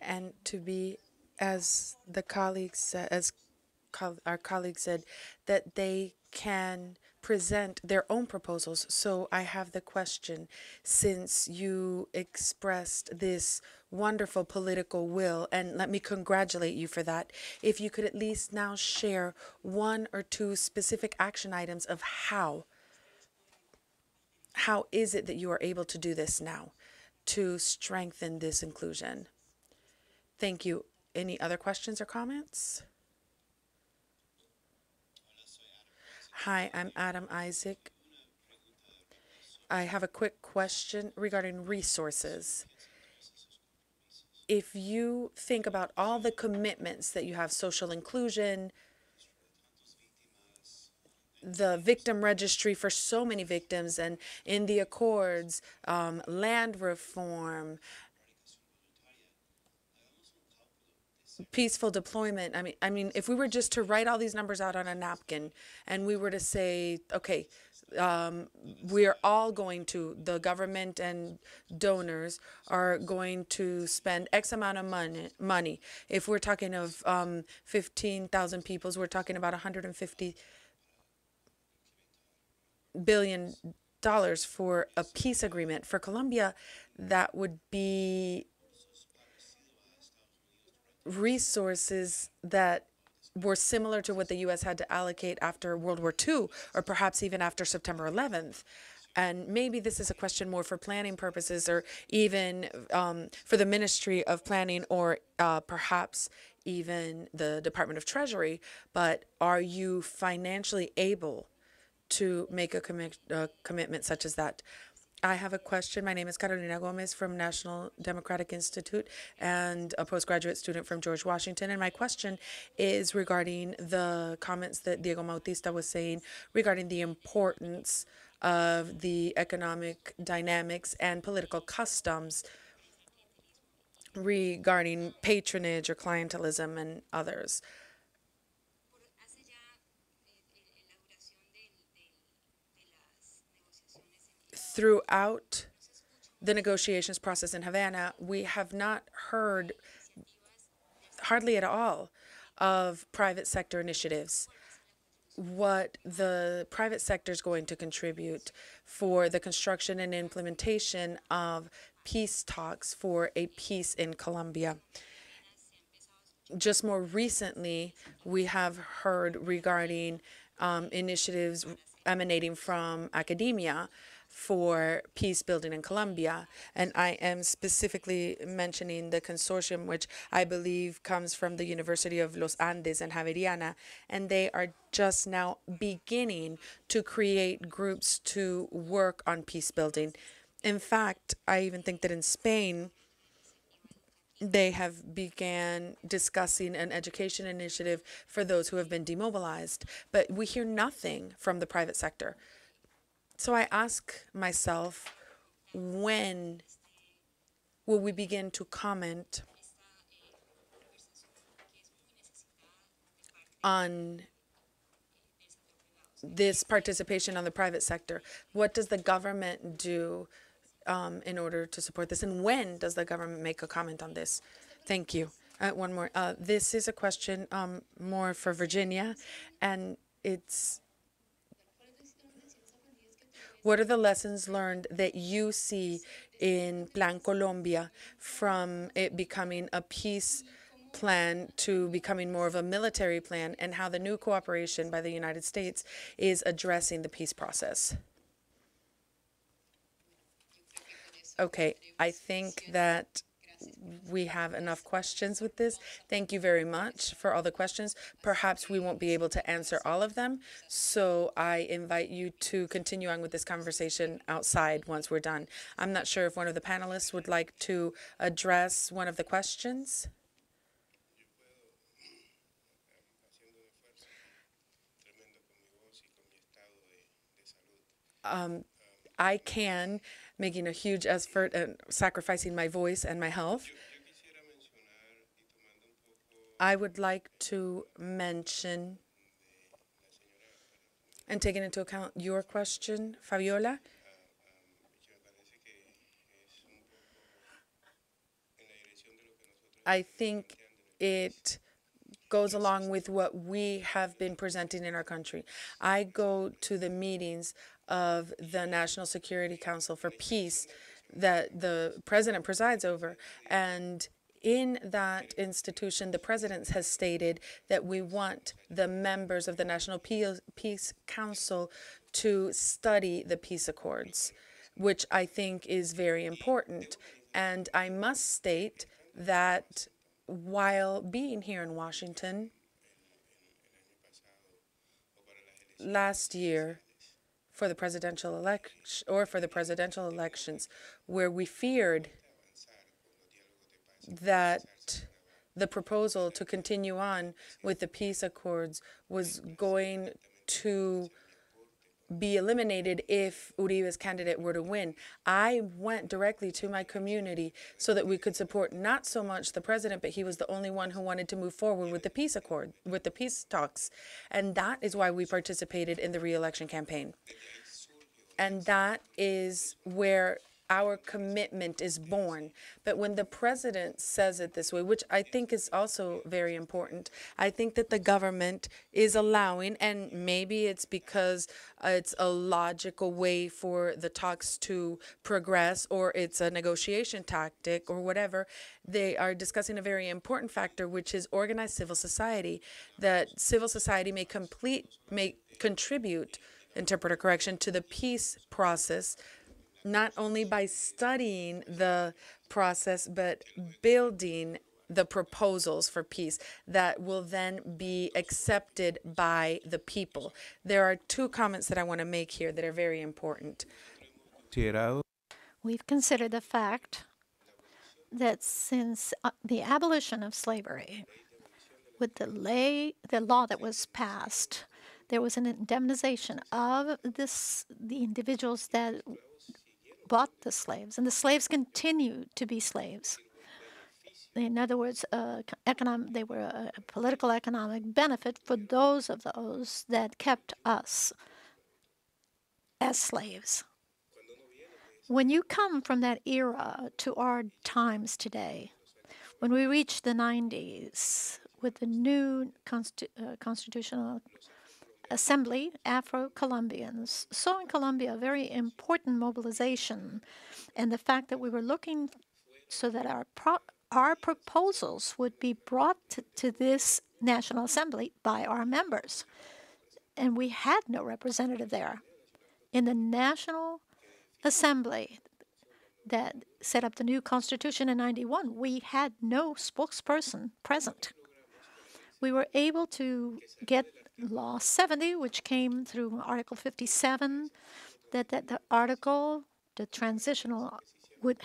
And to be as the colleagues sa- as col- our colleague said that they can present their own proposals. So i have the question since you expressed this wonderful political will and let me congratulate you for that if you could at least now share one or two specific action items of how how is it that you are able to do this now to strengthen this inclusion Thank you. Any other questions or comments? Hi, I'm Adam Isacson. I have a quick question regarding resources. If you think about all the commitments that you have, social inclusion, the victim registry for so many victims, and in the accords, um, land reform, peaceful deployment. I mean, I mean, if we were just to write all these numbers out on a napkin and we were to say, okay, um, we're all going to, the government and donors are going to spend X amount of money. money. If we're talking of um, 15,000 peoples, we're talking about 150 billion dollars for a peace agreement. For Colombia, that would be resources that were similar to what the U.S. had to allocate after World War II, or perhaps even after September 11th. And maybe this is a question more for planning purposes, or even um, for the Ministry of Planning, or uh, perhaps even the Department of Treasury. But are you financially able to make a commit, uh, commitment such as that? I have a question. My name is Carolina Gomez from National Democratic Institute and a postgraduate student from George Washington. And my question is regarding the comments that Diego Bautista was saying regarding the importance of the economic dynamics and political customs regarding patronage or clientelism and others. Throughout the negotiations process in Havana, we have not heard hardly at all of private sector initiatives. What the private sector is going to contribute for the construction and implementation of peace talks for a peace in Colombia. Just more recently, we have heard regarding um, initiatives emanating from academia for peace building in Colombia. And I am specifically mentioning the consortium, which I believe comes from the University of Los Andes and Javeriana. And they are just now beginning to create groups to work on peace building. In fact, I even think that in Spain, they have began discussing an education initiative for those who have been demobilized. But we hear nothing from the private sector. So I ask myself, when will we begin to comment on this participation on the private sector? What does the government do um, in order to support this? And when does the government make a comment on this? Thank you. Uh, one more. Uh, this is a question um, more for Virginia, and it's what are the lessons learned that you see in Plan Colombia from it becoming a peace plan to becoming more of a military plan and how the new cooperation by the United States is addressing the peace process? Okay, I think that we have enough questions with this. Thank you very much for all the questions. Perhaps we won't be able to answer all of them, so I invite you to continue on with this conversation outside once we're done. I'm not sure if one of the panelists would like to address one of the questions. Um, I can making a huge effort and sacrificing my voice and my health. I would like to mention and taking into account your question, Fabiola. I think it goes along with what we have been presenting in our country. I go to the meetings of the National Security Council for Peace that the president presides over. And in that institution, the president has stated that we want the members of the National Peace Council to study the peace accords, which I think is very important. And I must state that while being here in Washington last year, for the presidential election or for the presidential elections where we feared that the proposal to continue on with the peace accords was going to be eliminated if Uribe's candidate were to win. I went directly to my community so that we could support not so much the president, but he was the only one who wanted to move forward with the peace accord, with the peace talks. And that is why we participated in the reelection campaign. And that is where our commitment is born. But when the president says it this way, which I think is also very important, I think that the government is allowing, and maybe it's because uh, it's a logical way for the talks to progress or it's a negotiation tactic or whatever, they are discussing a very important factor, which is organized civil society, that civil society may complete, may contribute interpreter correction to the peace process not only by studying the process, but building the proposals for peace that will then be accepted by the people. There are two comments that I want to make here that are very important. We've considered the fact that since uh, the abolition of slavery, with the lay, the law that was passed, there was an indemnization of this the individuals that bought the slaves, and the slaves continued to be slaves. In other words, uh, economic, they were a, political economic benefit for those of those that kept us as slaves. When you come from that era to our times today, when we reach the 90s with the new consti- uh, constitutional Assembly, Afro Colombians, saw in Colombia a very important mobilization, and the fact that we were looking so that our pro- our proposals would be brought to, to this National Assembly by our members. And we had no representative there. In the National Assembly that set up the new Constitution in 91, we had no spokesperson present. We were able to get Law 70, which came through Article 57, that, that the article, the transitional, would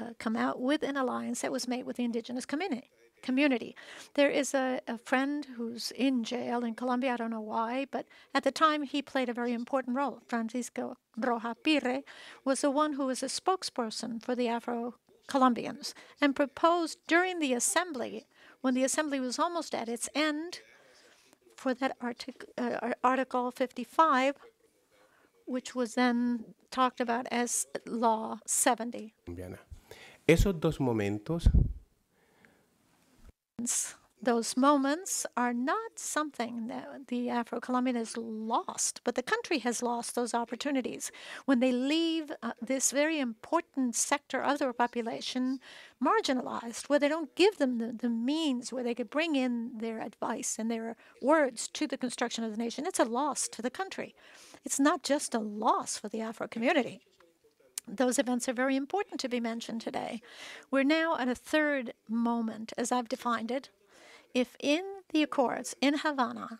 uh, come out with an alliance that was made with the indigenous community. Community. There is a, a friend who's in jail in Colombia. I don't know why, but at the time he played a very important role. Francisco Rojas Birry was the one who was a spokesperson for the Afro Colombians and proposed during the assembly, when the assembly was almost at its end, for that artic- uh, Article 55, which was then talked about as Law 70. Esos dos momentos those moments are not something that the Afro Colombian has lost, but the country has lost those opportunities when they leave uh, this very important sector of their population marginalized, where they don't give them the, the means where they could bring in their advice and their words to the construction of the nation. It's a loss to the country. It's not just a loss for the Afro community. Those events are very important to be mentioned today. We're now at a third moment, as I've defined it, if in the Accords in Havana,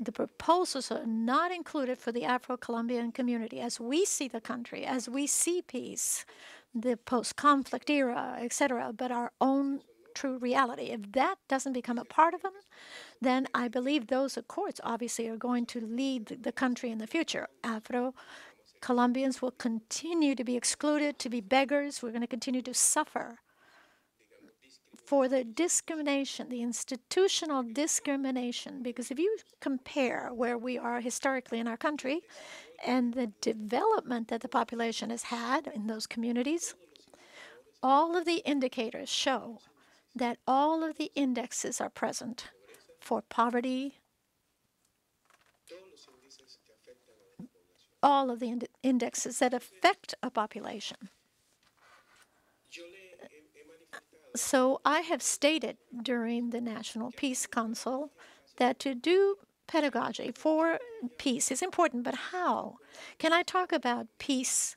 the proposals are not included for the Afro Colombian community as we see the country, as we see peace, the post conflict era, etc., but our own true reality. If that doesn't become a part of them, then I believe those accords obviously are going to lead the country in the future. Afro Colombians will continue to be excluded, to be beggars. We're going to continue to suffer for the discrimination, the institutional discrimination, because if you compare where we are historically in our country and the development that the population has had in those communities, all of the indicators show that all of the indexes are present for poverty, all of the ind indexes that affect a population. So I have stated during the National Peace Council that to do pedagogy for peace is important, but how? Can I talk about peace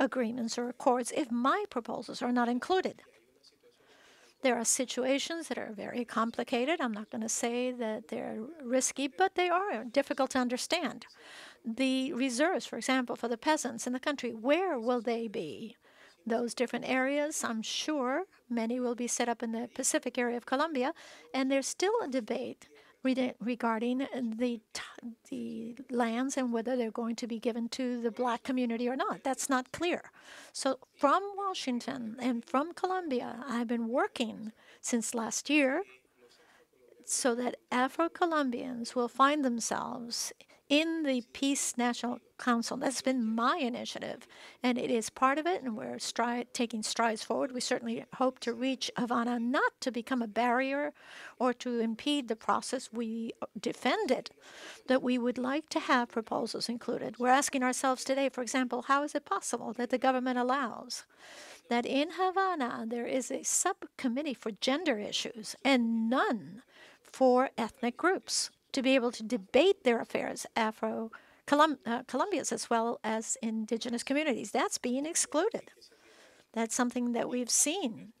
agreements or accords if my proposals are not included? There are situations that are very complicated. I'm not going to say that they're risky, but they are difficult to understand. The reserves, for example, for the peasants in the country, where will they be? Those different areas. I'm sure many will be set up in the Pacific area of Colombia, and there's still a debate regarding the the lands and whether they're going to be given to the black community or not. That's not clear. So from Washington and from Colombia, I've been working since last year so that Afro-Colombians will find themselves in the Peace National council. That's been my initiative, and it is part of it, and we're stri- taking strides forward. We certainly hope to reach Havana not to become a barrier or to impede the process. We defend it, that we would like to have proposals included. We're asking ourselves today, for example, how is it possible that the government allows that in Havana there is a subcommittee for gender issues and none for ethnic groups to be able to debate their affairs, Afro Colum- uh, Colombians as well as indigenous communities. That's being excluded. That's something that we've seen,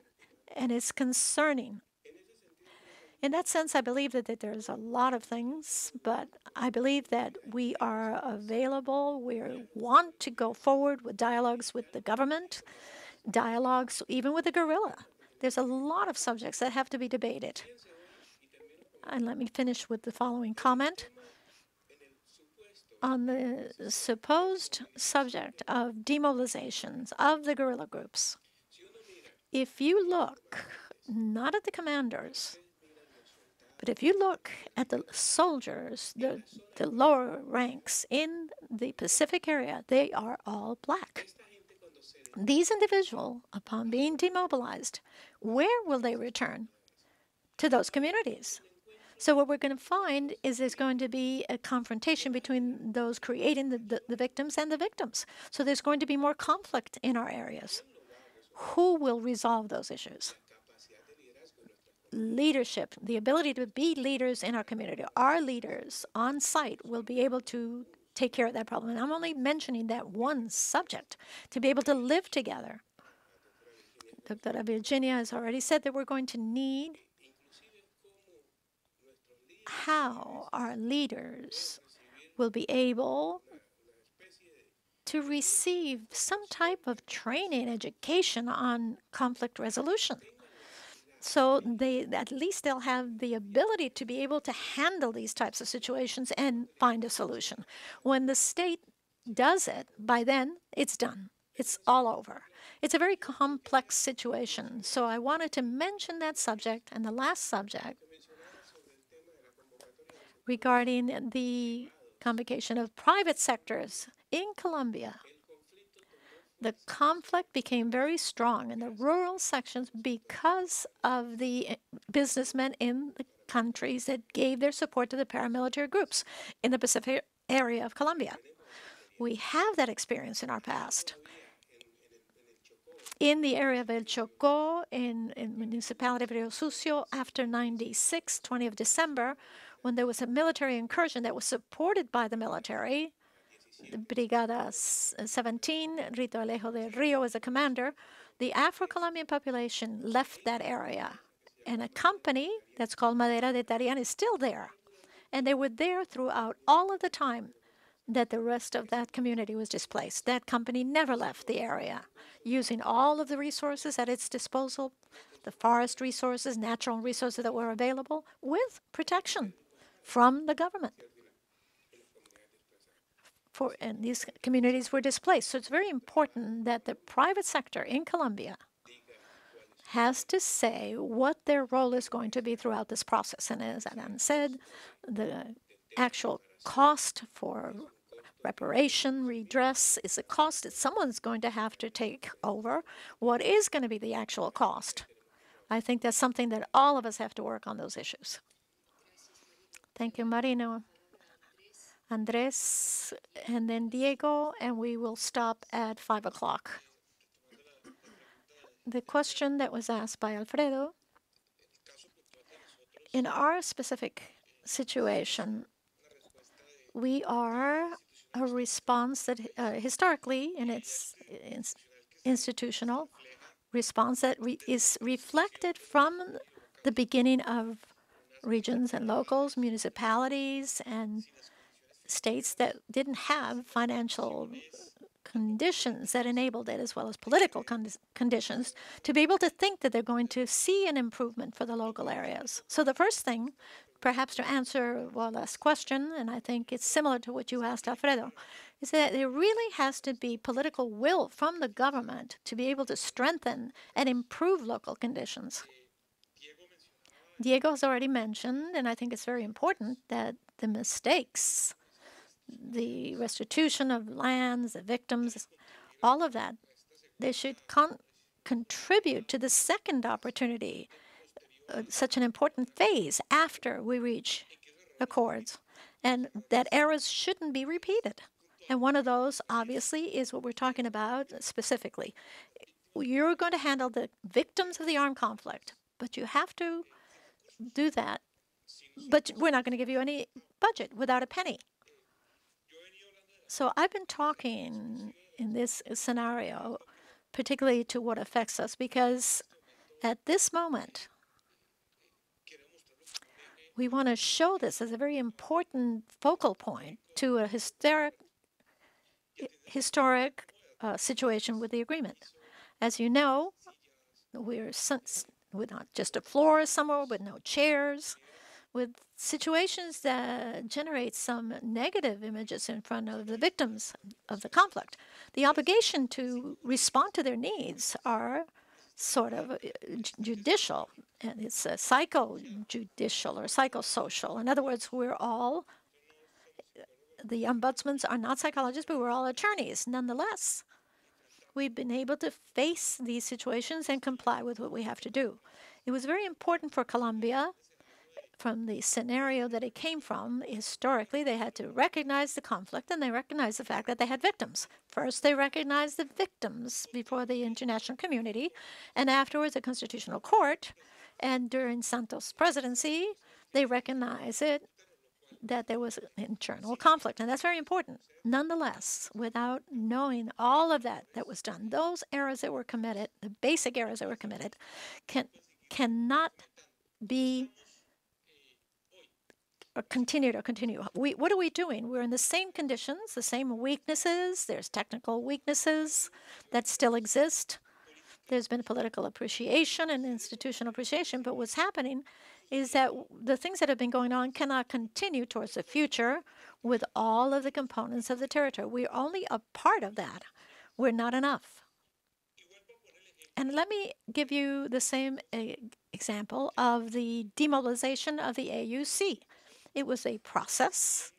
and it's concerning. In that sense, I believe that, that there's a lot of things, but I believe that we are available. We want to go forward with dialogues with the government, dialogues even with the guerrilla. There's a lot of subjects that have to be debated. And let me finish with the following comment. On the supposed subject of demobilizations of the guerrilla groups, if you look not at the commanders, but if you look at the soldiers, the, the lower ranks in the Pacific area, they are all black. These individuals, upon being demobilized, where will they return? To those communities. So what we're going to find is there's going to be a confrontation between those creating the, the, the, victims and the victims. So there's going to be more conflict in our areas. Who will resolve those issues? Leadership, the ability to be leaders in our community. Our leaders on site will be able to take care of that problem. And I'm only mentioning that one subject to be able to live together. Dr. Virginia has already said that we're going to need how our leaders will be able to receive some type of training, education on conflict resolution. So they at least they'll have the ability to be able to handle these types of situations and find a solution. When the state does it, by then it's done. It's all over. It's a very complex situation. So I wanted to mention that subject and the last subject regarding the convocation of private sectors in Colombia. The conflict became very strong in the rural sections because of the eh, businessmen in the countries that gave their support to the paramilitary groups in the Pacific area of Colombia. We have that experience in our past. In the area of El Chocó, in, in municipality of Rio Sucio, after 96, 20 of December, when there was a military incursion that was supported by the military, the Brigada uh, 17, Rito Alejo del Rio as a commander, the Afro-Colombian population left that area. And a company that's called Madera del Darién is still there. And they were there throughout all of the time that the rest of that community was displaced. That company never left the area, using all of the resources at its disposal, the forest resources, natural resources that were available, with protection from the government. For, and these communities were displaced. So it's very important that the private sector in Colombia has to say what their role is going to be throughout this process. And as Adam said, the actual cost for reparation, redress is a cost that someone's going to have to take over. What is going to be the actual cost? I think that's something that all of us have to work on those issues. Thank you, Marino. Andres, and then Diego, and we will stop at 5 o'clock. The question that was asked by Alfredo, in our specific situation, we are a response that uh, historically, in its, its, institutional response, that re is reflected from the beginning of regions and locals, municipalities, and states that didn't have financial conditions that enabled it, as well as political con conditions, to be able to think that they're going to see an improvement for the local areas. So the first thing, perhaps to answer Wallace's question, and I think it's similar to what you asked Alfredo, is that there really has to be political will from the government to be able to strengthen and improve local conditions. Diego has already mentioned, and I think it's very important, that the mistakes the restitution of lands, the victims, all of that. They should con- contribute to the second opportunity, uh, such an important phase after we reach accords, and that errors shouldn't be repeated. And one of those, obviously, is what we're talking about specifically. You're going to handle the victims of the armed conflict, but you have to do that. But we're not going to give you any budget without a penny. So I've been talking in this scenario, particularly to what affects us, because at this moment, we want to show this as a very important focal point to a historic, historic uh, situation with the agreement. As you know, we're with not just a floor somewhere with no chairs, with situations that generate some negative images in front of the victims of the conflict. The obligation to respond to their needs are sort of uh, judicial, and it's a psycho-judicial or psychosocial. In other words, we're all the ombudsmen are not psychologists, but we're all attorneys. Nonetheless, we've been able to face these situations and comply with what we have to do. It was very important for Colombia from the scenario that it came from, historically, they had to recognize the conflict and they recognized the fact that they had victims. First, they recognized the victims before the international community, and afterwards, the Constitutional Court. And during Santos' presidency, they recognized it that there was internal conflict, and that's very important. Nonetheless, without knowing all of that that was done, those errors that were committed, the basic errors that were committed, can cannot be or to continue. We, what are we doing? We're in the same conditions, the same weaknesses. There's technical weaknesses that still exist. There's been political appreciation and institutional appreciation, but what's happening is that the things that have been going on cannot continue towards the future with all of the components of the territory. We're only a part of that. We're not enough. And let me give you the same uh, example of the demobilization of the AUC. It was a process.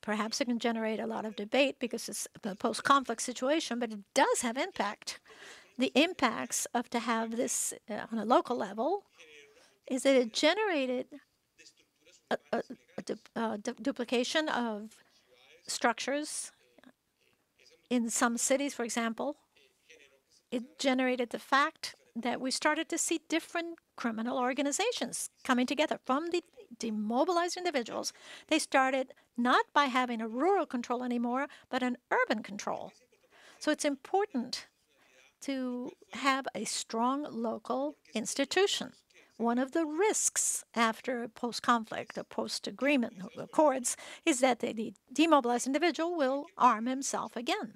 perhaps it can generate a lot of debate because it's a post-conflict situation, but it does have impact. The impacts of to have this uh, on a local level is that it generated a, a, a, du a du duplication of structures in some cities, for example. It generated the fact that we started to see different criminal organizations coming together from the demobilized individuals. They started not by having a rural control anymore, but an urban control. So it's important to have a strong local institution. One of the risks after post-conflict or post-agreement accords is that the demobilized individual will arm himself again.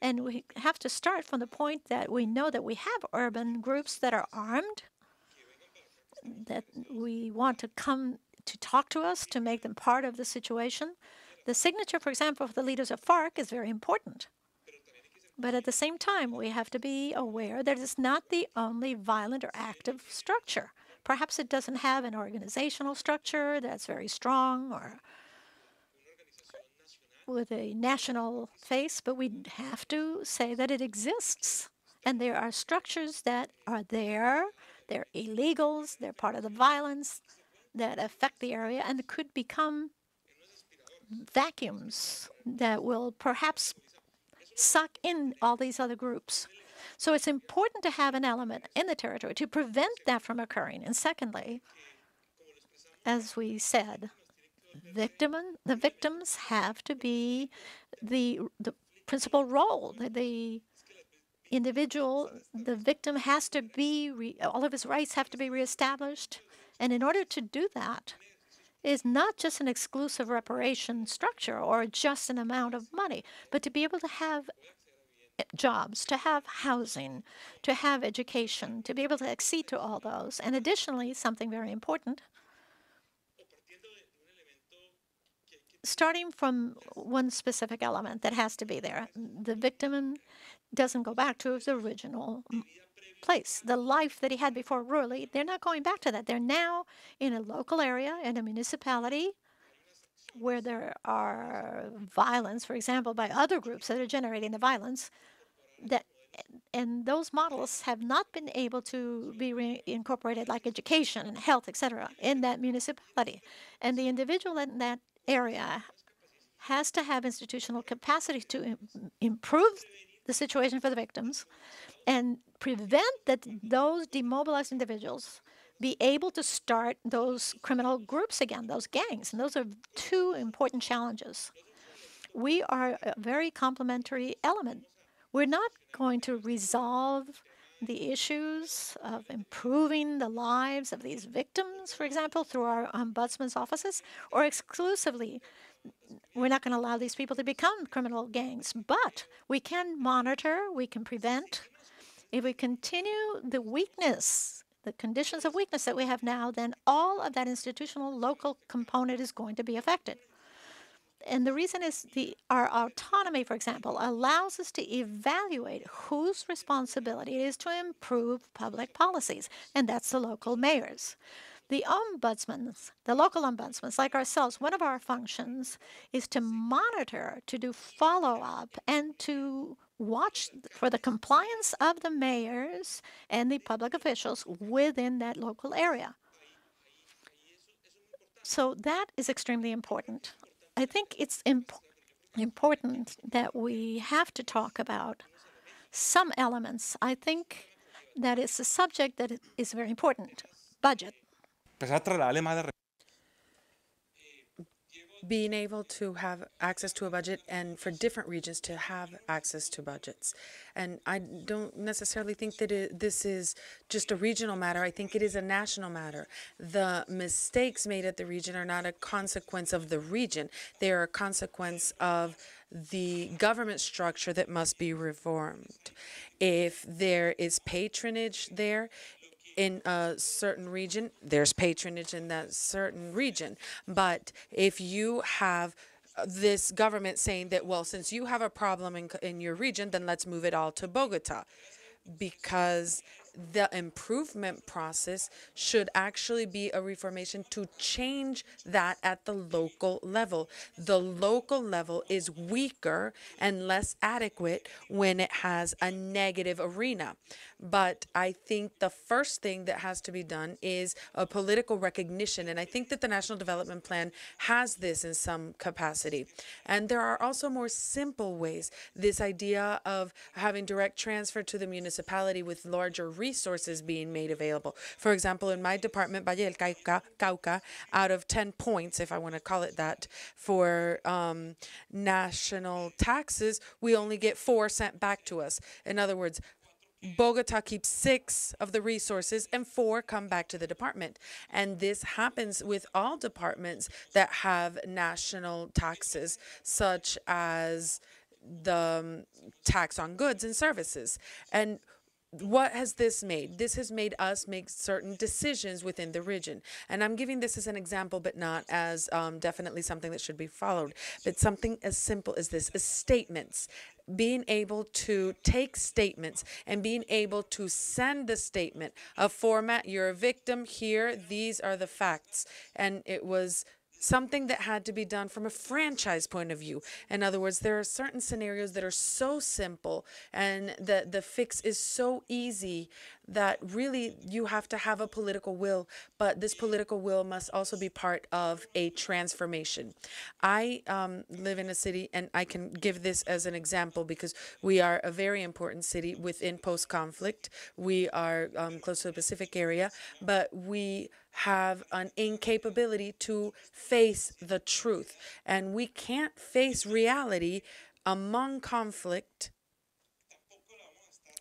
And we have to start from the point that we know that we have urban groups that are armed, that we want to come to talk to us to make them part of the situation. The signature, for example, of the leaders of FARC is very important. But at the same time, we have to be aware that it's not the only violent or active structure. Perhaps it doesn't have an organizational structure that's very strong or with a national face, but we have to say that it exists. And there are structures that are there, they're illegals, they're part of the violence that affect the area and could become vacuums that will perhaps suck in all these other groups. So it's important to have an element in the territory to prevent that from occurring. And secondly, as we said, victim the victims have to be the the principal role. The, the individual, the victim has to be re, all of his rights have to be reestablished, and in order to do that, is not just an exclusive reparation structure or just an amount of money, but to be able to have jobs, to have housing, to have education, to be able to accede to all those. And additionally, something very important, starting from one specific element that has to be there. The victim doesn't go back to his original place. The life that he had before rurally, they're not going back to that. They're now in a local area, in a municipality, where there are violence, for example, by other groups that are generating the violence, that and those models have not been able to be incorporated like education and health etc in that municipality and the individual in that area has to have institutional capacity to Im- improve the situation for the victims and prevent that mm-hmm. those demobilized individuals be able to start those criminal groups again, those gangs. And those are two important challenges. We are a very complementary element. We're not going to resolve the issues of improving the lives of these victims, for example, through our ombudsman's offices, or exclusively we're not going to allow these people to become criminal gangs, but we can monitor, we can prevent. If we continue the weakness, the conditions of weakness that we have now, then all of that institutional local component is going to be affected. And the reason is the our autonomy, for example, allows us to evaluate whose responsibility it is to improve public policies, and that's the local mayors. The ombudsmans, the local ombudsmen, like ourselves, one of our functions is to monitor, to do follow up, and to watch for the compliance of the mayors and the public officials within that local area. So that is extremely important. I think it's imp- important that we have to talk about some elements. I think that is a subject that is very important. Budget. Empezar a trasladarle más being able to have access to a budget and for different regions to have access to budgets. And I don't necessarily think that it, this is just a regional matter. I think it is a national matter. The mistakes made at the region are not a consequence of the region, they are a consequence of the government structure that must be reformed. If there is patronage there, in a certain region, there's patronage in that certain region. But if you have uh, this government saying that, well, since you have a problem in, in your region, then let's move it all to Bogota. Because the improvement process should actually be a reformation to change that at the local level. The local level is weaker and less adequate when it has a negative arena. But I think the first thing that has to be done is a political recognition. And I think that the National Development Plan has this in some capacity. And there are also more simple ways. This idea of having direct transfer to the municipality with larger resources being made available. For example, in my department, Valle del Cauca, out of 10 points, if I want to call it that, for um, national taxes, we only get four sent back to us. In other words, Bogota keeps six of the resources and four come back to the department. And this happens with all departments that have national taxes, such as the um, tax on goods and services. And what has this made? This has made us make certain decisions within the region. And I'm giving this as an example, but not as um, definitely something that should be followed, but something as simple as this, as statements being able to take statements and being able to send the statement, a format, you're a victim here, these are the facts. And it was something that had to be done from a franchise point of view. In other words, there are certain scenarios that are so simple and the, the fix is so easy that really you have to have a political will, but this political will must also be part of a transformation. I um, live in a city, and I can give this as an example because we are a very important city within post conflict. We are um, close to the Pacific area, but we have an incapability to face the truth. And we can't face reality among conflict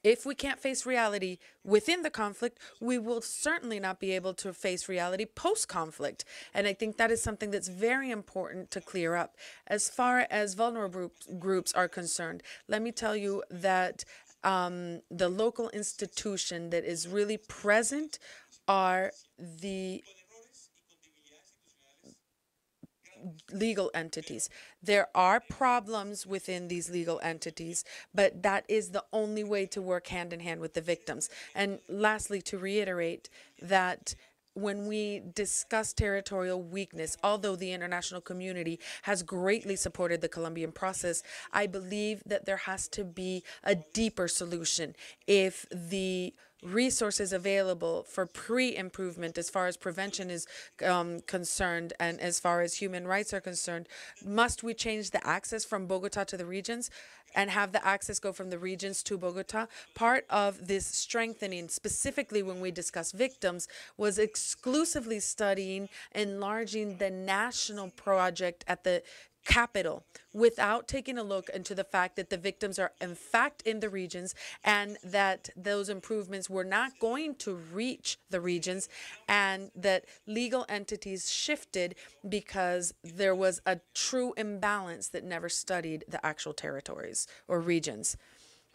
if we can't face reality within the conflict, we will certainly not be able to face reality post conflict. And I think that is something that's very important to clear up. As far as vulnerable groups are concerned, let me tell you that um, the local institution that is really present are the legal entities. There are problems within these legal entities, but that is the only way to work hand in hand with the victims. And lastly, to reiterate that when we discuss territorial weakness, although the international community has greatly supported the Colombian process, I believe that there has to be a deeper solution. If the resources available for pre-improvement as far as prevention is um, concerned and as far as human rights are concerned must we change the access from bogota to the regions and have the access go from the regions to bogota? Part of this strengthening specifically when we discuss victims was exclusively studying enlarging the national project at the capital without taking a look into the fact that the victims are in fact in the regions and that those improvements were not going to reach the regions and that legal entities shifted because there was a true imbalance that never studied the actual territories or regions.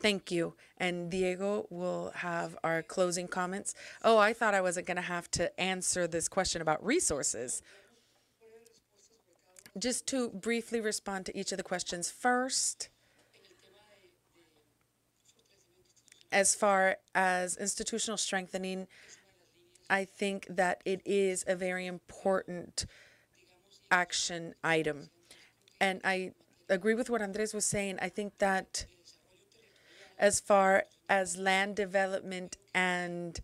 Thank you. And Diego will have our closing comments. Oh, I thought I wasn't going to have to answer this question about resources just to briefly respond to each of the questions. First, as far as institutional strengthening, I think that it is a very important action item. And I agree with what Andres was saying. I think that as far as land development and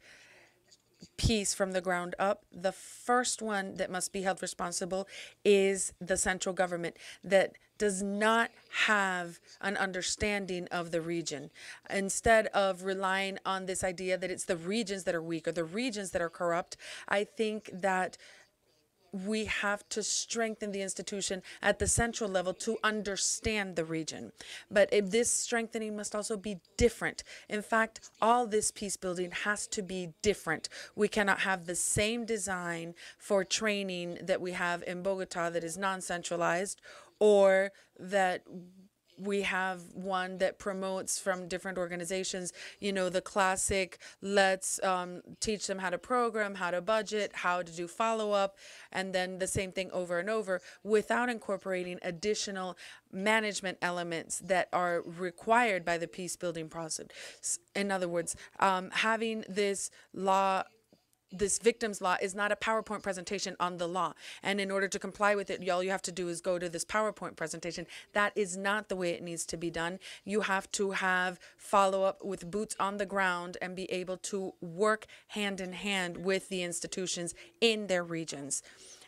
peace from the ground up, the first one that must be held responsible is the central government that does not have an understanding of the region. Instead of relying on this idea that it's the regions that are weak or the regions that are corrupt, I think that we have to strengthen the institution at the central level to understand the region. But this strengthening must also be different. In fact, all this peace building has to be different. We cannot have the same design for training that we have in Bogota that is non-centralized or that we have one that promotes from different organizations, you know, the classic, let's um, teach them how to program, how to budget, how to do follow up, and then the same thing over and over without incorporating additional management elements that are required by the peace building process. In other words, um, having this law this victim's law is not a PowerPoint presentation on the law. And in order to comply with it, all you have to do is go to this PowerPoint presentation. That is not the way it needs to be done. You have to have follow up with boots on the ground and be able to work hand in hand with the institutions in their regions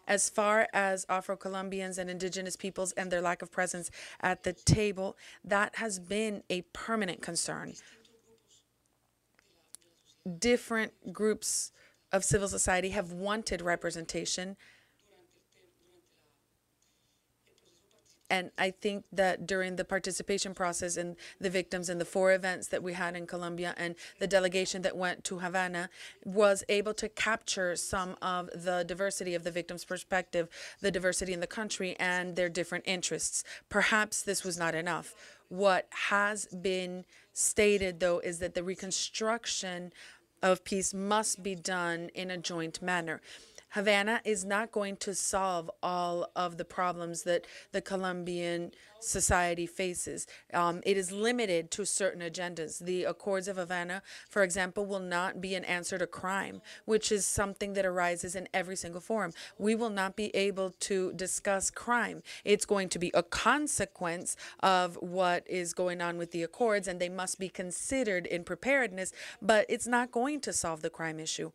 as far as Afro Colombians and indigenous peoples and their lack of presence at the table, that has been a permanent concern. Different groups of civil society have wanted representation. And I think that during the participation process and the victims and the four events that we had in Colombia and the delegation that went to Havana was able to capture some of the diversity of the victims' perspective, the diversity in the country, and their different interests. Perhaps this was not enough. What has been stated, though, is that the reconstruction of peace must be done in a joint manner. Havana is not going to solve all of the problems that the Colombian society faces. Um, it is limited to certain agendas. The Accords of Havana, for example, will not be an answer to crime, which is something that arises in every single forum. We will not be able to discuss crime. It's going to be a consequence of what is going on with the Accords, and they must be considered in preparedness, but it's not going to solve the crime issue.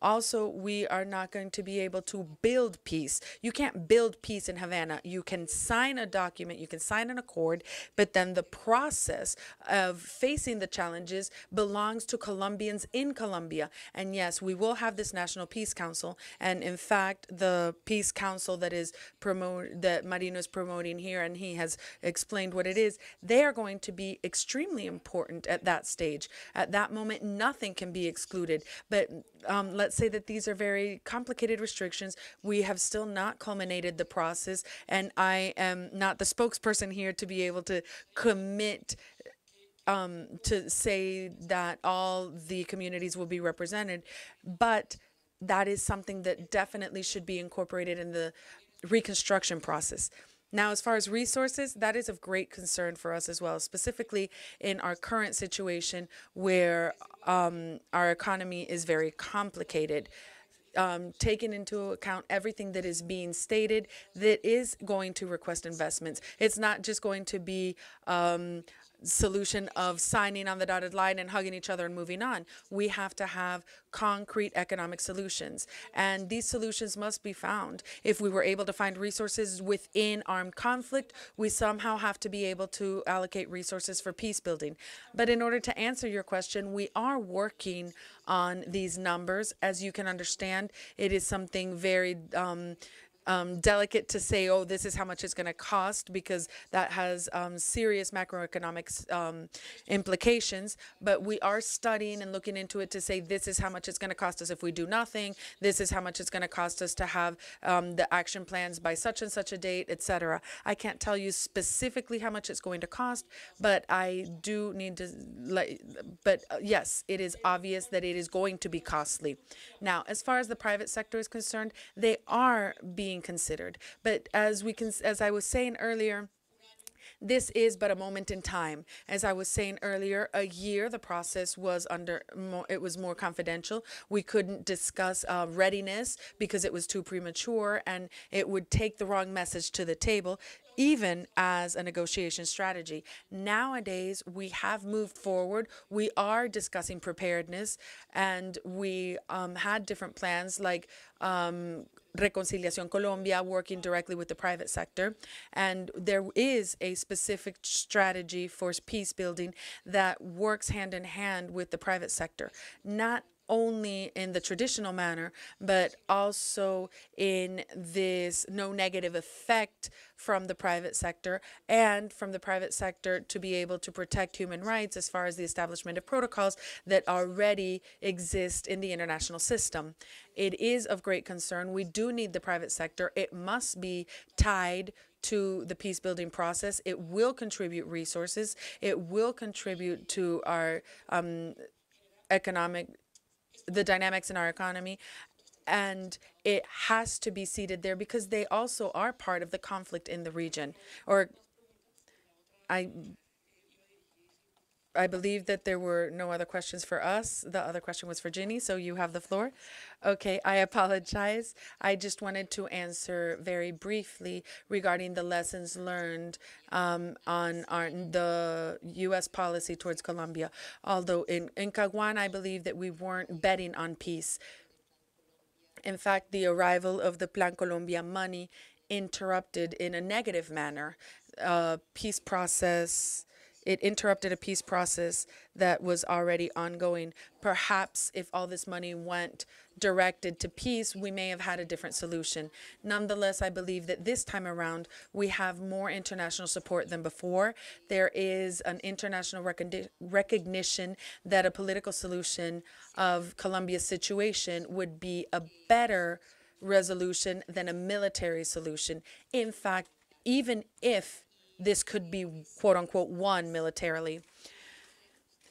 Also, we are not going to be able to build peace. You can't build peace in Havana. You can sign a document, you can sign an accord, but then the process of facing the challenges belongs to Colombians in Colombia. And yes, we will have this National Peace Council. And in fact, the Peace Council that is promote that Marino is promoting here, and he has explained what it is, they are going to be extremely important at that stage. At that moment, nothing can be excluded. But um, let's say that these are very complicated restrictions. We have still not culminated the process, and I am not the spokesperson here to be able to commit um, to say that all the communities will be represented, but that is something that definitely should be incorporated in the reconstruction process. Now, as far as resources, that is of great concern for us as well, specifically in our current situation where um, our economy is very complicated. um, taken into account everything that is being stated that is going to request investments. It's not just going to be um, solution of signing on the dotted line and hugging each other and moving on. We have to have concrete economic solutions. And these solutions must be found. If we were able to find resources within armed conflict, we somehow have to be able to allocate resources for peace building. But in order to answer your question, we are working on these numbers. As you can understand, it is something very um, um, delicate to say, oh, this is how much it's going to cost because that has um, serious macroeconomic um, implications. But we are studying and looking into it to say this is how much it's going to cost us if we do nothing. This is how much it's going to cost us to have um, the action plans by such and such a date, etc. I can't tell you specifically how much it's going to cost, but I do need to. But uh, yes, it is obvious that it is going to be costly. Now, as far as the private sector is concerned, they are being considered. But as we can, as I was saying earlier, this is but a moment in time. As I was saying earlier, a year the process was under more, it was more confidential. We couldn't discuss uh, readiness because it was too premature and it would take the wrong message to the table even as a negotiation strategy. Nowadays, we have moved forward. We are discussing preparedness, and we um, had different plans like um, Reconciliación Colombia, working directly with the private sector. And there is a specific strategy for peace building that works hand in hand with the private sector. Not only in the traditional manner, but also in this no negative effect from the private sector and from the private sector to be able to protect human rights as far as the establishment of protocols that already exist in the international system. It is of great concern. We do need the private sector. It must be tied to the peace building process. It will contribute resources. It will contribute to our um, economic the dynamics in our economy and it has to be seated there because they also are part of the conflict in the region. Or i I believe that there were no other questions for us. The other question was for Ginny, so you have the floor. Okay, I apologize. I just wanted to answer very briefly regarding the lessons learned um, on our, the U.S. policy towards Colombia. Although in, in Caguan, I believe that we weren't betting on peace. In fact, the arrival of the Plan Colombia money interrupted in a negative manner uh, peace process it interrupted a peace process that was already ongoing. Perhaps if all this money went directed to peace, we may have had a different solution. Nonetheless, I believe that this time around, we have more international support than before. There is an international recognition that a political solution of Colombia's situation would be a better resolution than a military solution. In fact, even if this could be quote unquote won militarily.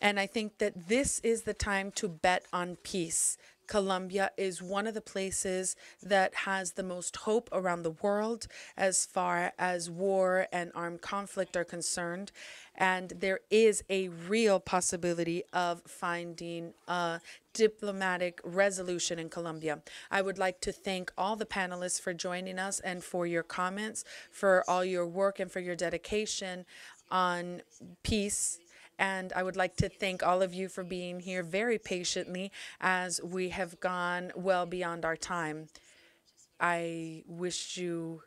And I think that this is the time to bet on peace. Colombia is one of the places that has the most hope around the world as far as war and armed conflict are concerned. And there is a real possibility of finding a diplomatic resolution in Colombia. I would like to thank all the panelists for joining us and for your comments, for all your work and for your dedication on peace and I would like to thank all of you for being here very patiently as we have gone well beyond our time. I wish you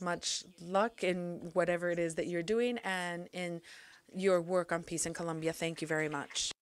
much luck in whatever it is that you're doing and in your work on peace in Colombia. Thank you very much.